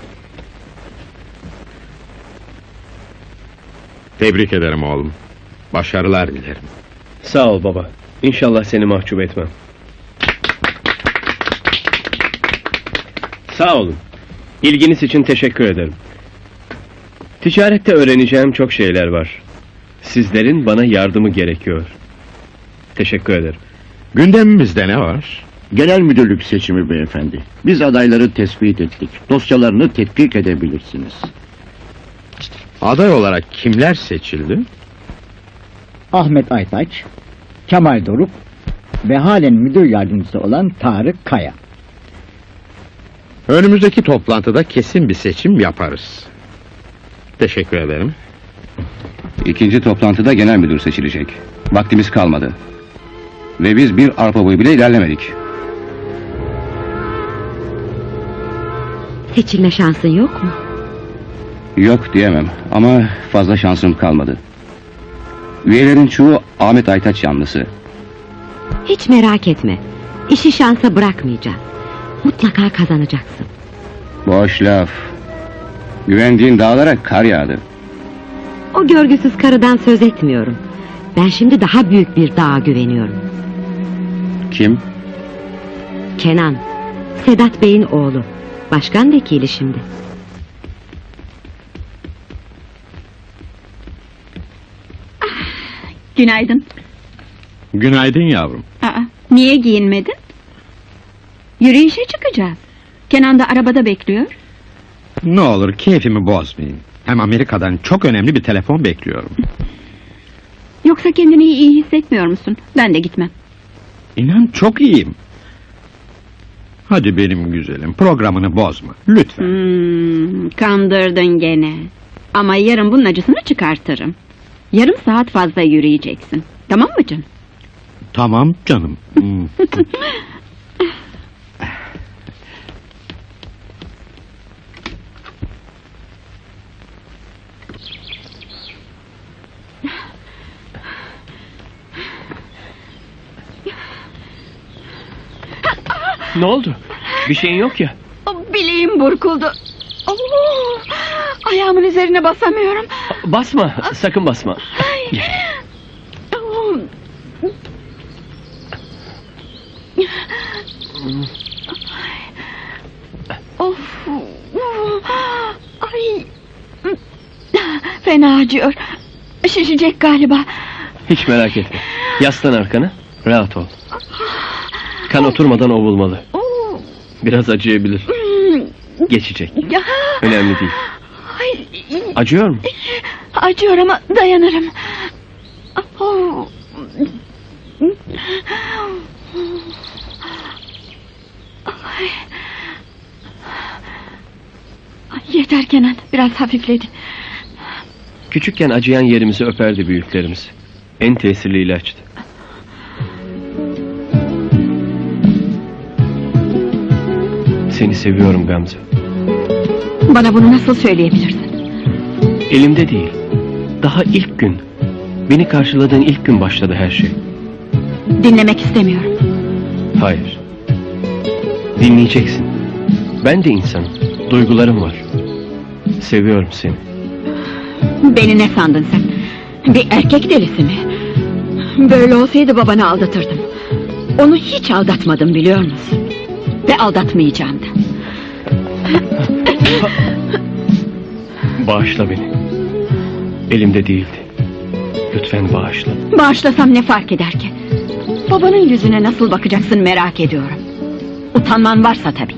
Tebrik ederim oğlum. Başarılar dilerim. Sağ ol baba. İnşallah seni mahcup etmem. Sağ olun. İlginiz için teşekkür ederim. Ticarette öğreneceğim çok şeyler var. Sizlerin bana yardımı gerekiyor. Teşekkür ederim. Gündemimizde ne var? Genel müdürlük seçimi beyefendi. Biz adayları tespit ettik. Dosyalarını tetkik edebilirsiniz. Aday olarak kimler seçildi? Ahmet Aytaç, Kemal Doruk ve halen müdür yardımcısı olan Tarık Kaya. Önümüzdeki toplantıda kesin bir seçim yaparız. Teşekkür ederim. İkinci toplantıda genel müdür seçilecek. Vaktimiz kalmadı. Ve biz bir arpa boyu bile ilerlemedik. Seçilme şansın yok mu? Yok diyemem ama fazla şansım kalmadı. Üyelerin çoğu Ahmet Aytaç yanlısı. Hiç merak etme. İşi şansa bırakmayacağız. Mutlaka kazanacaksın. Boş laf. Güvendiğin dağlara kar yağdı. O görgüsüz karıdan söz etmiyorum. Ben şimdi daha büyük bir dağa güveniyorum. Kim? Kenan. Sedat Bey'in oğlu. Başkan vekili şimdi. Günaydın. Günaydın yavrum. Aa, niye giyinmedin? Yürüyüşe çıkacağız. Kenan da arabada bekliyor. Ne olur keyfimi bozmayın. Hem Amerika'dan çok önemli bir telefon bekliyorum. Yoksa kendini iyi hissetmiyor musun? Ben de gitmem. İnan çok iyiyim. Hadi benim güzelim programını bozma lütfen. Hmm, kandırdın gene. Ama yarın bunun acısını çıkartırım. Yarım saat fazla yürüyeceksin. Tamam mı canım? Tamam canım. Ne oldu? Bir şeyin yok ya. Bileğim burkuldu. Oo, ayağımın üzerine basamıyorum. Basma. Sakın basma. Oo. Of. Ay. Fena acıyor. Şişecek galiba. Hiç merak etme. Yaslan arkana. Rahat ol. Kan oturmadan ovulmalı. Biraz acıyabilir. Hmm. Geçecek. Önemli değil. Acıyor mu? acıyor ama dayanırım. Ay. Ay, Yeter Kenan, biraz hafifledi. Küçükken acıyan yerimizi öperdi büyüklerimiz. En tesirli ilaçtı. Seni seviyorum Gamze. Bana bunu nasıl söyleyebilirsin? Elimde değil. Daha ilk gün. Beni karşıladığın ilk gün başladı her şey. Dinlemek istemiyorum. Hayır. Dinleyeceksin. Ben de insanım. Duygularım var. Seviyorum seni. Beni ne sandın sen? Bir erkek delisi mi? Böyle olsaydı babanı aldatırdım. Onu hiç aldatmadım biliyor musun? Ve aldatmayacağım da. Bağışla beni. Elimde değildi. Lütfen bağışla. Bağışlasam ne fark eder ki? Babanın yüzüne nasıl bakacaksın merak ediyorum. Utanman varsa tabii.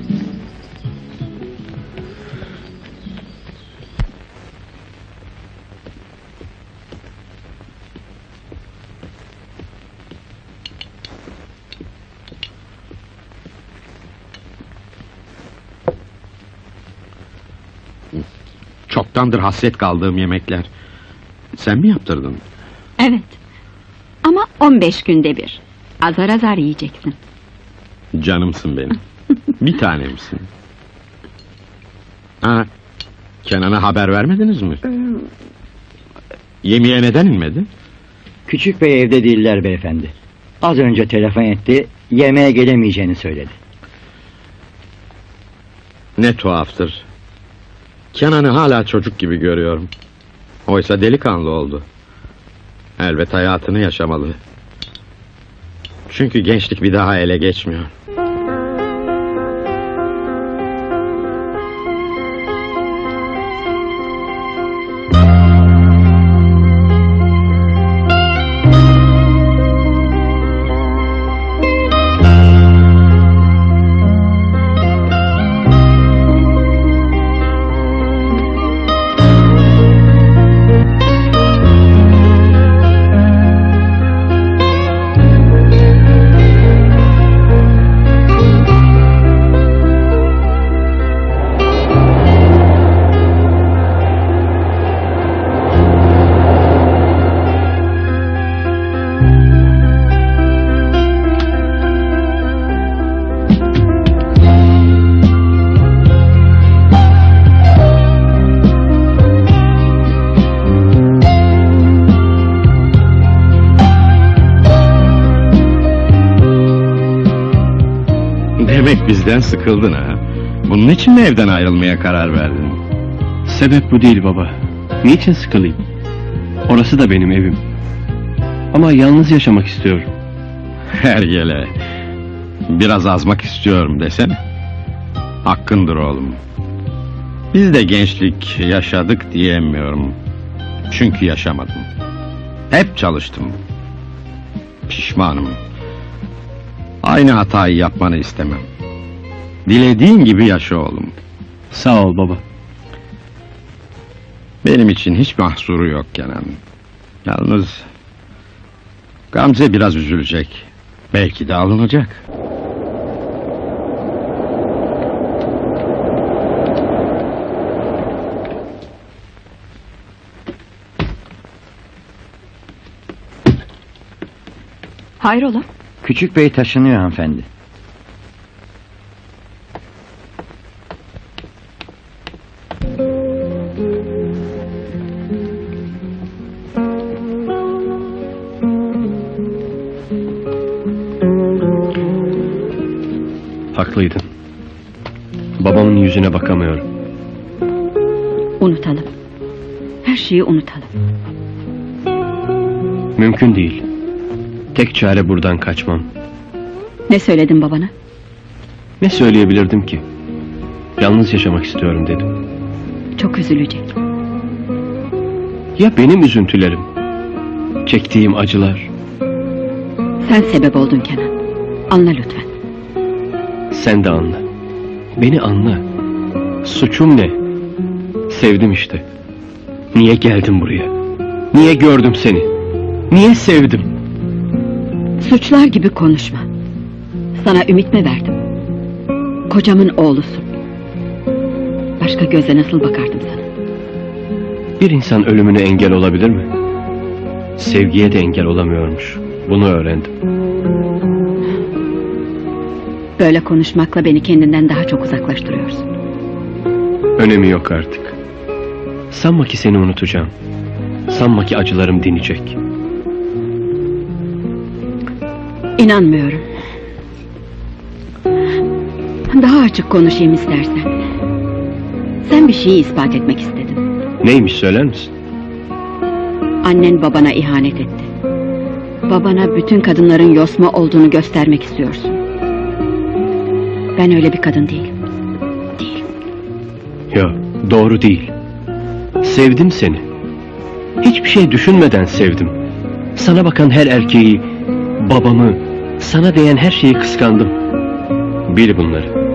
Çoktandır hasret kaldığım yemekler. Sen mi yaptırdın? Evet. Ama 15 günde bir. Azar azar yiyeceksin. Canımsın benim. Bir tanemsin. Ha, Kenan'a haber vermediniz mi? Yemeğe neden inmedi? Küçük bey evde değiller beyefendi. Az önce telefon etti, yemeğe gelemeyeceğini söyledi. Ne tuhaftır. Kenan'ı hala çocuk gibi görüyorum. Oysa delikanlı oldu. Elbet hayatını yaşamalı. Çünkü gençlik bir daha ele geçmiyor. Bizden sıkıldın ha. Bunun için mi evden ayrılmaya karar verdin? Sebep bu değil baba. Niçin sıkılayım? Orası da benim evim. Ama yalnız yaşamak istiyorum. Hergele. Biraz azmak istiyorum desene. Hakkındır oğlum. Biz de gençlik yaşadık diyemiyorum. Çünkü yaşamadım. Hep çalıştım. Pişmanım. Aynı hatayı yapmanı istemem. Dilediğin gibi yaşa oğlum. Sağ ol baba. Benim için hiç mahsuru yok Kenan. Yalnız... Gamze biraz üzülecek. Belki de alınacak. Hayrola? Küçük bey taşınıyor hanımefendi. Babamın yüzüne bakamıyorum. Unutalım. Her şeyi unutalım. Mümkün değil. Tek çare buradan kaçmam. Ne söyledin babana? Ne söyleyebilirdim ki? Yalnız yaşamak istiyorum dedim. Çok üzülecek. Ya benim üzüntülerim? Çektiğim acılar? Sen sebep oldun Kenan. Anla lütfen. Sen de anla. Beni anla. Suçum ne? Sevdim işte. Niye geldim buraya? Niye gördüm seni? Niye sevdim? Suçlar gibi konuşma. Sana ümit mi verdim? Kocamın oğlusun. Başka gözle nasıl bakardım sana? Bir insan ölümüne engel olabilir mi? Sevgiye de engel olamıyormuş. Bunu öğrendim. Böyle konuşmakla beni kendinden daha çok uzaklaştırıyorsun. Önemi yok artık. Sanma ki seni unutacağım. Sanma ki acılarım dinecek. İnanmıyorum. Daha açık konuşayım istersen. Sen bir şeyi ispat etmek istedin. Neymiş söyler misin? Annen babana ihanet etti. Babana bütün kadınların yosma olduğunu göstermek istiyorsun. Ben öyle bir kadın değilim. Yok, doğru değil. Sevdim seni. Hiçbir şey düşünmeden sevdim. Sana bakan her erkeği, babamı, sana değen her şeyi kıskandım. Bil bunları.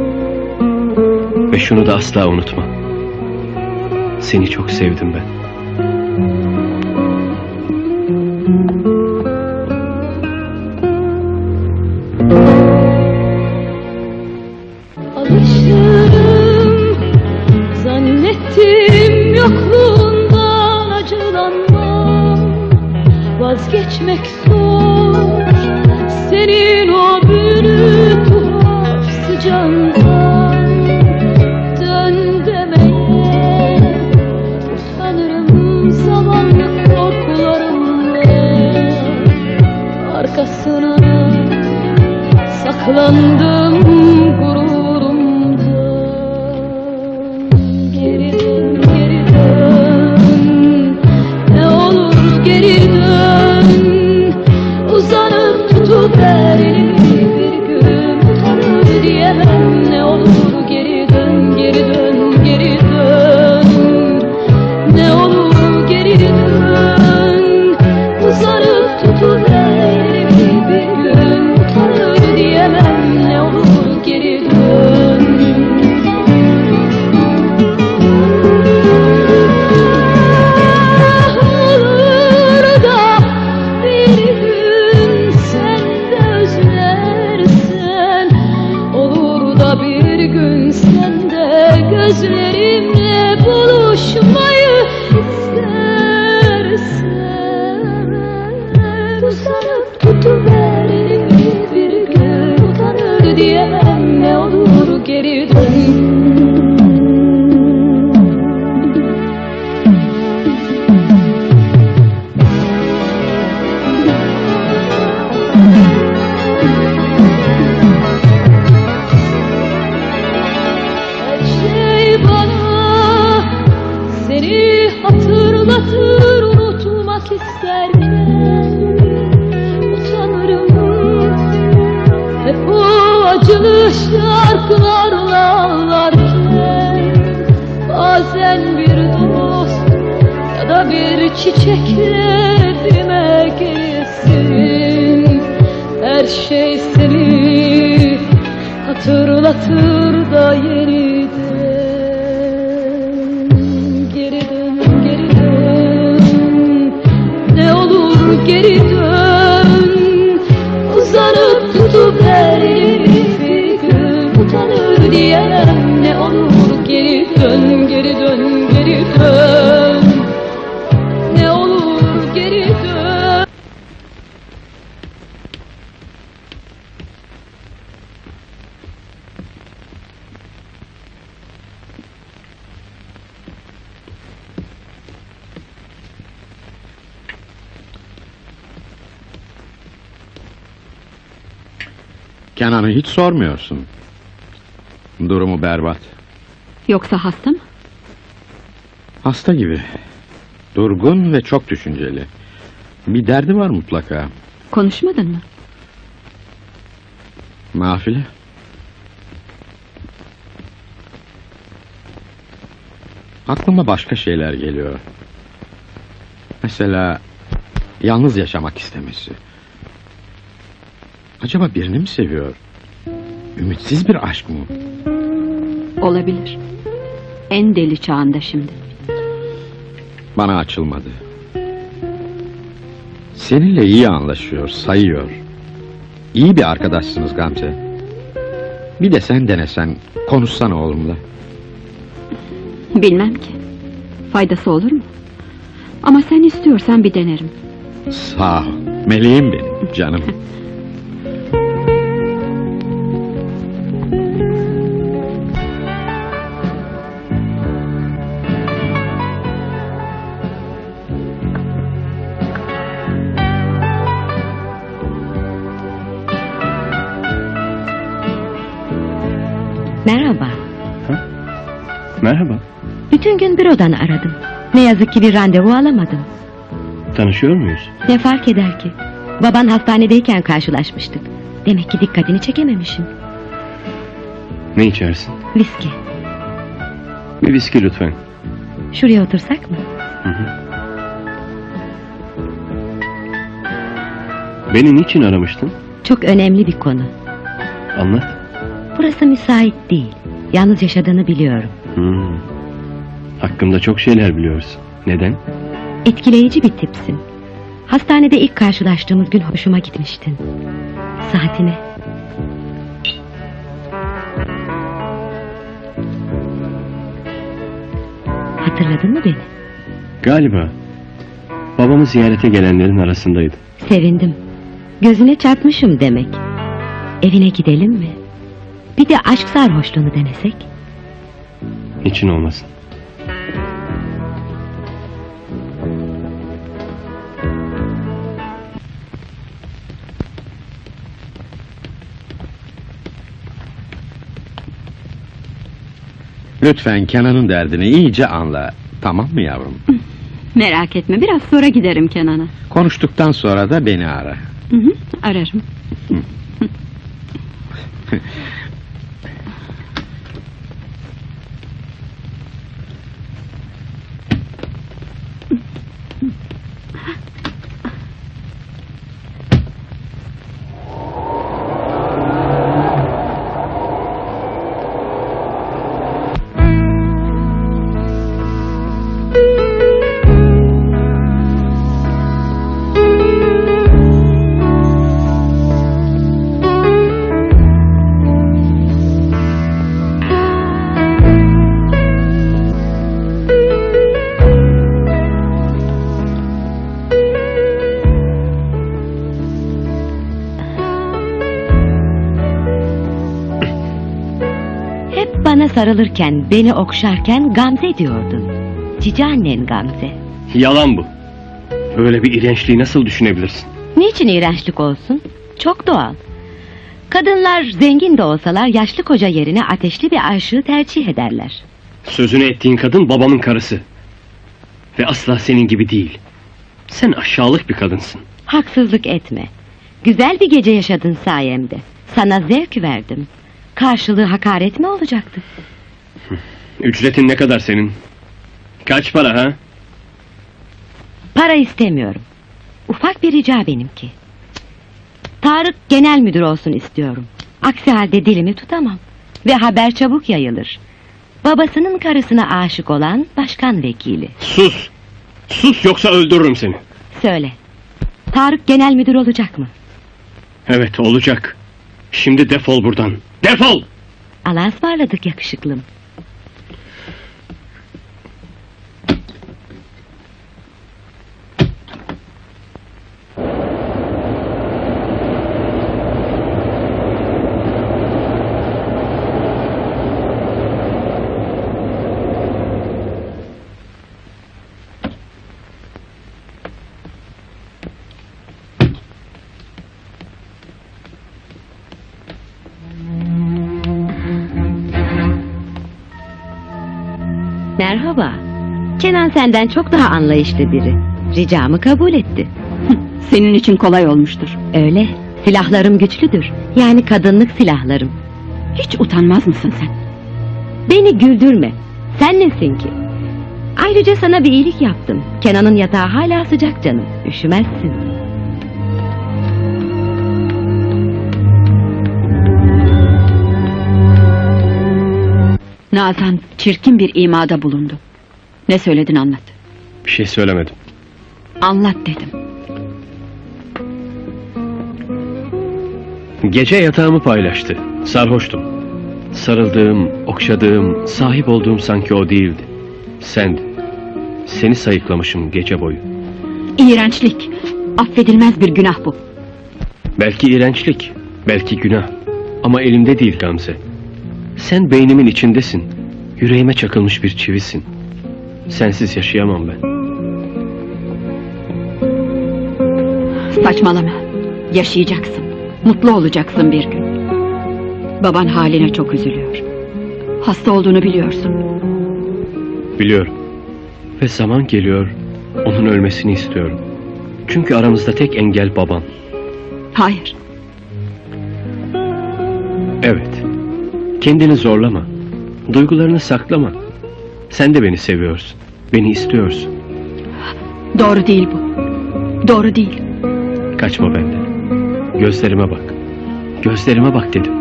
Ve şunu da asla unutma. Seni çok sevdim ben. Sormuyorsun. Durumu berbat. Yoksa hasta mı? Hasta gibi. Durgun ve çok düşünceli. Bir derdi var mutlaka. Konuşmadın mı? Nafile. Aklıma başka şeyler geliyor. Mesela yalnız yaşamak istemesi. Acaba birini mi seviyor? Ümitsiz bir aşk mı? Olabilir. En deli çağında şimdi. bana açılmadı. Seninle iyi anlaşıyor, sayıyor. İyi bir arkadaşsınız Gamze. Bir de sen denesen, konuşsana oğlumla. Bilmem ki. Faydası olur mu? Ama sen istiyorsan bir denerim. Sağ ol, meleğim benim, canım. bürodan aradım. Ne yazık ki bir randevu alamadım. Tanışıyor muyuz? Ne fark eder ki? Baban hastanedeyken karşılaşmıştık. Demek ki dikkatini çekememişim. Ne içersin? Viski. Bir viski lütfen. Şuraya otursak mı? Beni niçin aramıştın? Çok önemli bir konu. Anlat. Burası müsait değil. Yalnız yaşadığını biliyorum. Hmm. Hakkımda çok şeyler biliyorsun. Neden? Etkileyici bir tipsin. Hastanede ilk karşılaştığımız gün hoşuma gitmiştin. Saatine. Hatırladın mı beni? Galiba. Babamı ziyarete gelenlerin arasındaydı. Sevindim. Gözüne çarpmışım demek. Evine gidelim mi? Bir de aşk sarhoşluğunu denesek. Niçin olmasın? Lütfen Kenan'ın derdini iyice anla. Tamam mı yavrum? Merak etme biraz sonra giderim Kenan'a. Konuştuktan sonra da beni ara. Hı hı, ararım. sarılırken, beni okşarken Gamze diyordun. Cici annen Gamze. Yalan bu. Böyle bir iğrençliği nasıl düşünebilirsin? Niçin iğrençlik olsun? Çok doğal. Kadınlar zengin de olsalar yaşlı koca yerine ateşli bir aşığı tercih ederler. Sözünü ettiğin kadın babamın karısı. Ve asla senin gibi değil. Sen aşağılık bir kadınsın. Haksızlık etme. Güzel bir gece yaşadın sayemde. Sana zevk verdim. Karşılığı hakaret mi olacaktı? Ücretin ne kadar senin? Kaç para ha? Para istemiyorum. Ufak bir rica benimki. Tarık genel müdür olsun istiyorum. Aksi halde dilimi tutamam. Ve haber çabuk yayılır. Babasının karısına aşık olan başkan vekili. Sus! Sus yoksa öldürürüm seni. Söyle. Tarık genel müdür olacak mı? Evet olacak. Şimdi defol buradan. Defol! Allah'a ısmarladık yakışıklım. Senden çok daha anlayışlı biri. Ricamı kabul etti. Senin için kolay olmuştur. Öyle. Silahlarım güçlüdür. Yani kadınlık silahlarım. Hiç utanmaz mısın sen? Beni güldürme. Sen nesin ki? Ayrıca sana bir iyilik yaptım. Kenan'ın yatağı hala sıcak canım. Üşümezsin. Nazan çirkin bir imada bulundu. Ne söyledin anlat. Bir şey söylemedim. Anlat dedim. Gece yatağımı paylaştı. Sarhoştum. Sarıldığım, okşadığım, sahip olduğum sanki o değildi. Sendin. Seni sayıklamışım gece boyu. İğrençlik. Affedilmez bir günah bu. Belki iğrençlik, belki günah. Ama elimde değil Gamze. Sen beynimin içindesin. Yüreğime çakılmış bir çivisin. Sensiz yaşayamam ben. Saçmalama. Yaşayacaksın. Mutlu olacaksın bir gün. Baban haline çok üzülüyor. Hasta olduğunu biliyorsun. Biliyorum. Ve zaman geliyor, onun ölmesini istiyorum. Çünkü aramızda tek engel babam. Hayır. Evet. Kendini zorlama. Duygularını saklama. Sen de beni seviyorsun. Beni istiyorsun. Doğru değil bu. Doğru değil. Kaçma benden. Gözlerime bak. Gözlerime bak dedim.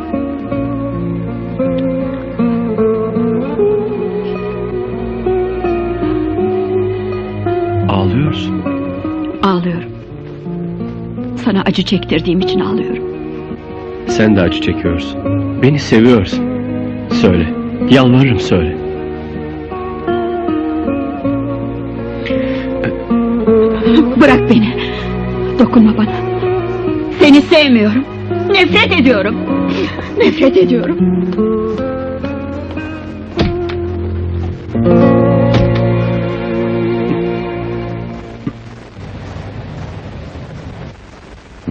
Ağlıyorsun. Ağlıyorum. Sana acı çektirdiğim için ağlıyorum. Sen de acı çekiyorsun. Beni seviyorsun. Söyle. Yalvarırım söyle. Bırak beni. Dokunma bana. Seni sevmiyorum. Nefret ediyorum. Nefret ediyorum.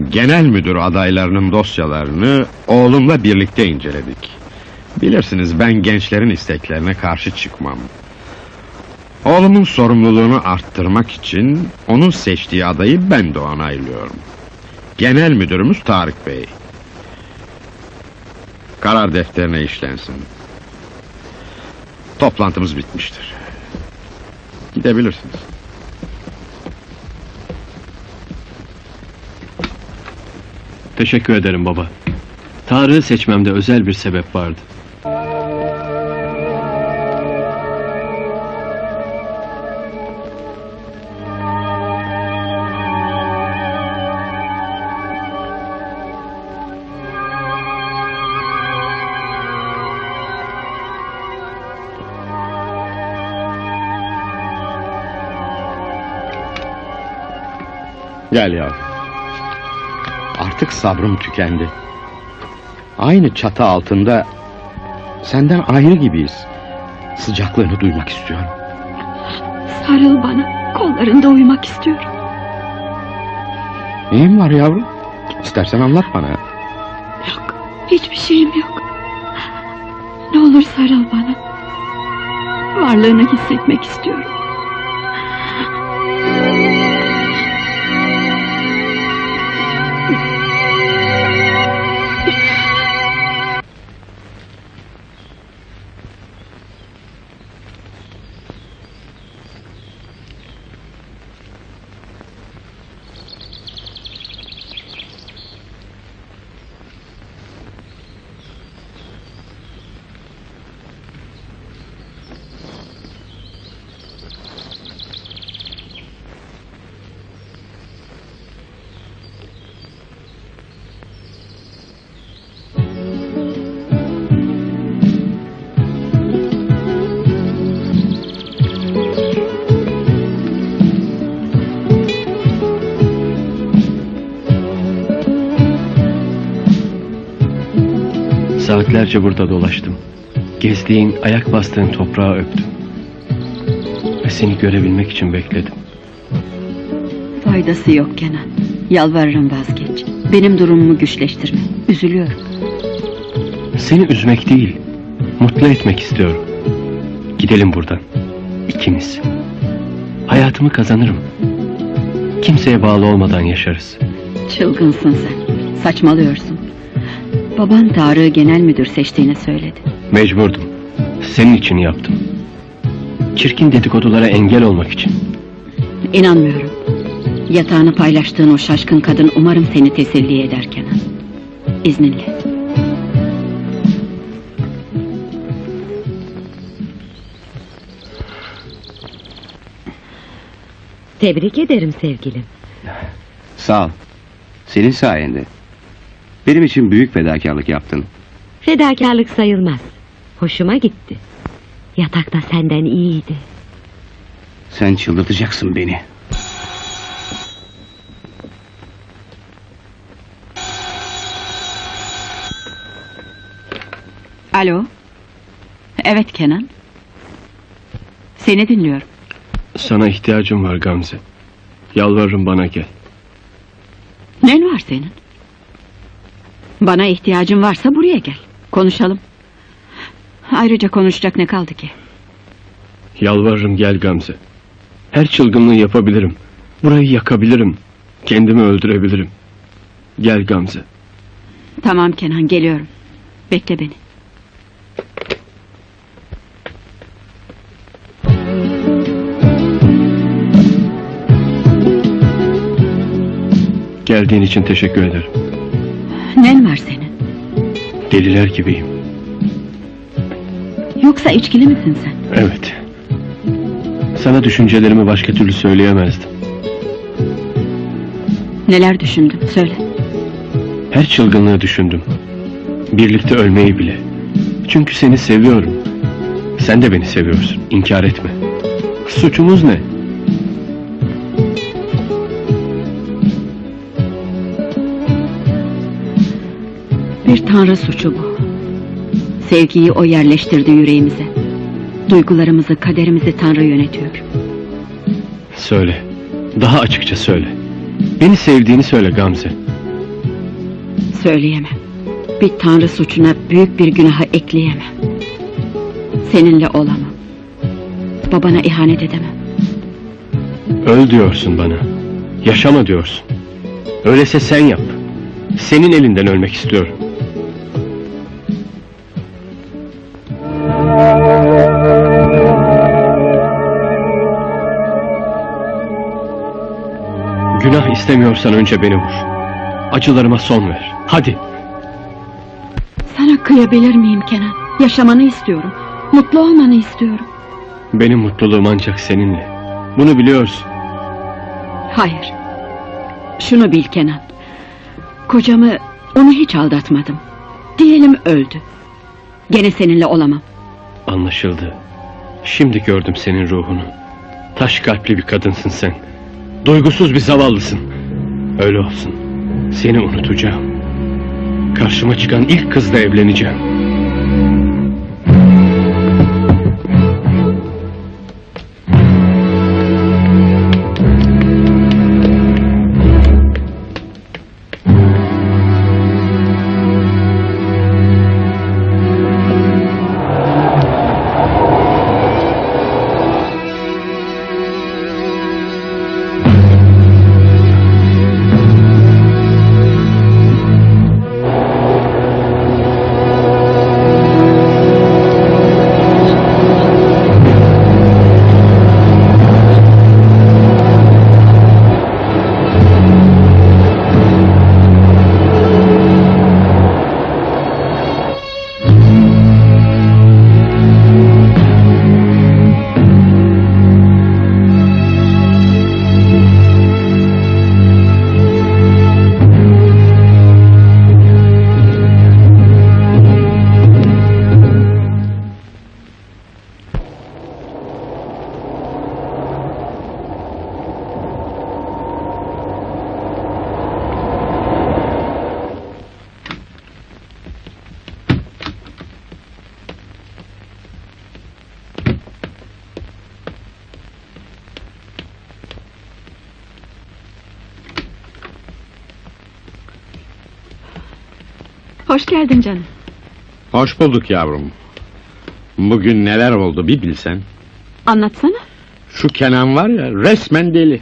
Genel müdür adaylarının dosyalarını oğlumla birlikte inceledik. Bilirsiniz ben gençlerin isteklerine karşı çıkmam. Oğlumun sorumluluğunu arttırmak için onun seçtiği adayı ben de onaylıyorum. Genel müdürümüz Tarık Bey. Karar defterine işlensin. Toplantımız bitmiştir. Gidebilirsiniz. Teşekkür ederim baba. Tarık'ı seçmemde özel bir sebep vardı. Gel yavrum. Artık sabrım tükendi. Aynı çatı altında senden ayrı gibiyiz. Sıcaklığını duymak istiyorum. Sarıl bana. Kollarında uyumak istiyorum. Neyin var yavrum? İstersen anlat bana. Yok. Hiçbir şeyim yok. Ne olur sarıl bana. Varlığını hissetmek istiyorum. Saatlerce burada dolaştım. Gezdiğin, ayak bastığın toprağı öptüm. Ve seni görebilmek için bekledim. Faydası yok Kenan. Yalvarırım vazgeç. Benim durumumu güçleştirme. Üzülüyorum. Seni üzmek değil, mutlu etmek istiyorum. Gidelim buradan. İkimiz. Hayatımı kazanırım. Kimseye bağlı olmadan yaşarız. Çılgınsın sen. Saçmalıyorsun. Baban Tarık'ı genel müdür seçtiğini söyledi. Mecburdum. Senin için yaptım. Çirkin dedikodulara engel olmak için. İnanmıyorum. Yatağını paylaştığın o şaşkın kadın umarım seni teselli eder Kenan. İzninle. Tebrik ederim sevgilim. Sağ ol. Senin sayende. Benim için büyük fedakarlık yaptın. Fedakarlık sayılmaz. Hoşuma gitti. Yatakta senden iyiydi. Sen çıldırtacaksın beni. Alo. Evet Kenan. Seni dinliyorum. Sana ihtiyacım var Gamze. Yalvarırım bana gel. Nen var senin? Bana ihtiyacın varsa buraya gel. Konuşalım. Ayrıca konuşacak ne kaldı ki? Yalvarırım gel Gamze. Her çılgınlığı yapabilirim. Burayı yakabilirim. Kendimi öldürebilirim. Gel Gamze. Tamam Kenan geliyorum. Bekle beni. Geldiğin için teşekkür ederim. Nen var senin? Deliler gibiyim. Yoksa içkili misin sen? Evet. Sana düşüncelerimi başka türlü söyleyemezdim. Neler düşündün söyle. Her çılgınlığı düşündüm. Birlikte ölmeyi bile. Çünkü seni seviyorum. Sen de beni seviyorsun. İnkar etme. Suçumuz ne? Tanrı suçu bu. Sevgiyi o yerleştirdi yüreğimize. Duygularımızı, kaderimizi Tanrı yönetiyor. Söyle. Daha açıkça söyle. Beni sevdiğini söyle Gamze. Söyleyemem. Bir tanrı suçuna büyük bir günaha ekleyemem. Seninle olamam. Babana ihanet edemem. Öl diyorsun bana. Yaşama diyorsun. Öyleyse sen yap. Senin elinden ölmek istiyorum. İstemiyorsan önce beni vur. Acılarıma son ver. Hadi. Sana kıyabilir miyim Kenan? Yaşamanı istiyorum. Mutlu olmanı istiyorum. Benim mutluluğum ancak seninle. Bunu biliyorsun. Hayır. Şunu bil Kenan. Kocamı, onu hiç aldatmadım. Diyelim öldü. Gene seninle olamam. Anlaşıldı. Şimdi gördüm senin ruhunu. Taş kalpli bir kadınsın sen. Duygusuz bir zavallısın. Öyle olsun. Seni unutacağım. Karşıma çıkan ilk kızla evleneceğim. Hoş bulduk yavrum. Bugün neler oldu bir bilsen. Anlatsana. Şu Kenan var ya resmen deli.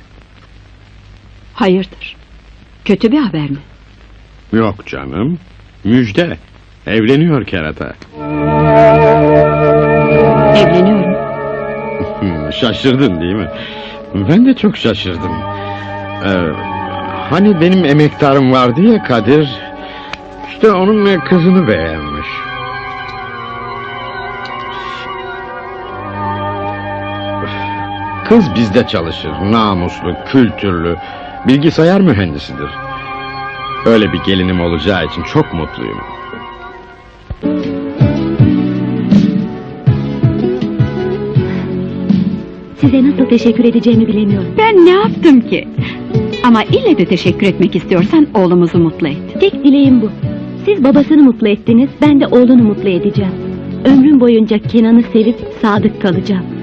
Hayırdır? Kötü bir haber mi? Yok canım. Müjde. Evleniyor kerata. Evleniyorum. Hmm, Şaşırdın değil mi? Ben de çok şaşırdım. Ee, hani benim emektarım vardı ya Kadir. İşte onun kızını beğenmiş. Kız bizde çalışır, namuslu, kültürlü, bilgisayar mühendisidir. Öyle bir gelinim olacağı için çok mutluyum. Size nasıl teşekkür edeceğimi bilemiyorum. Ben ne yaptım ki? Ama ille de teşekkür etmek istiyorsan oğlumuzu mutlu et. Tek dileğim bu. Siz babasını mutlu ettiniz, ben de oğlunu mutlu edeceğim. Ömrüm boyunca Kenan'ı sevip sadık kalacağım.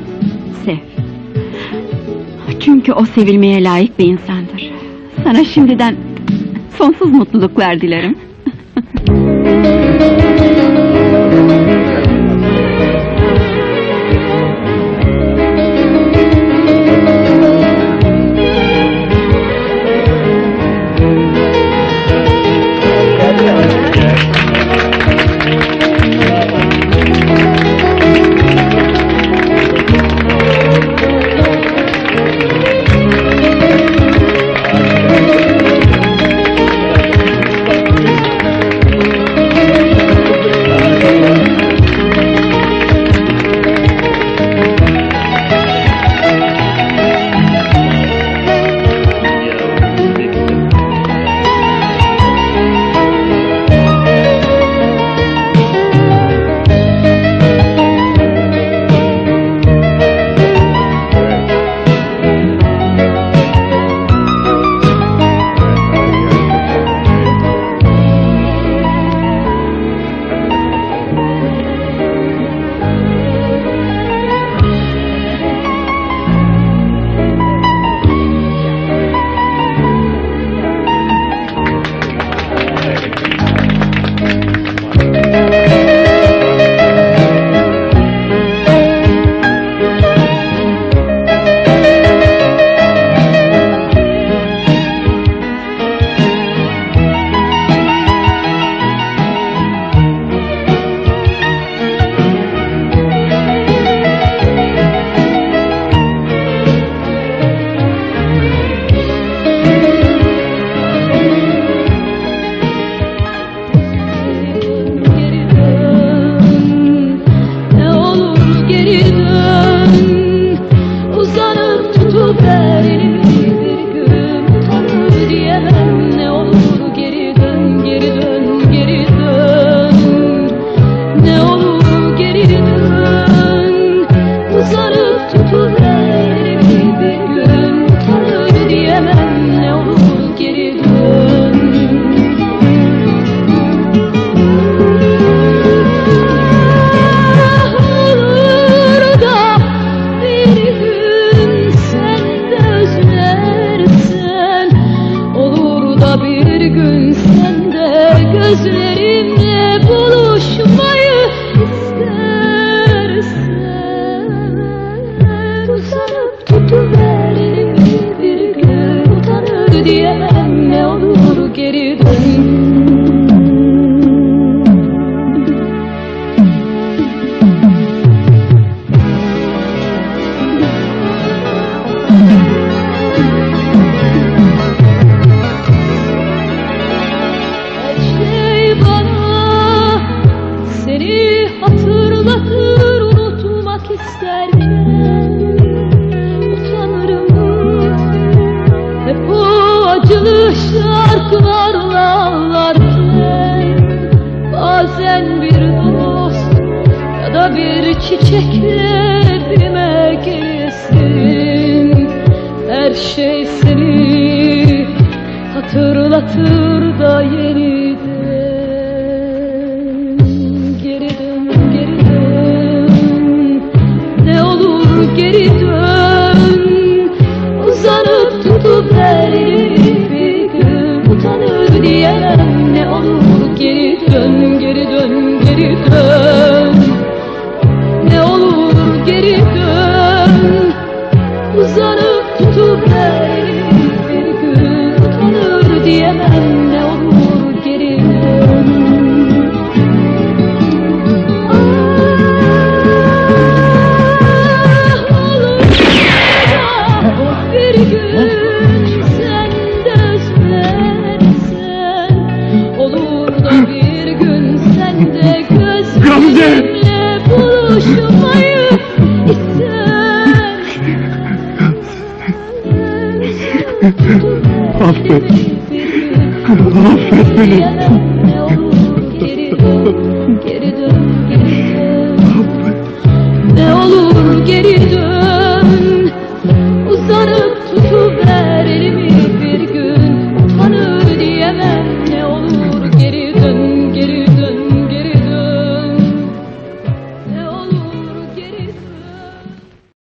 Çünkü o sevilmeye layık bir insandır. Sana şimdiden sonsuz mutluluklar dilerim.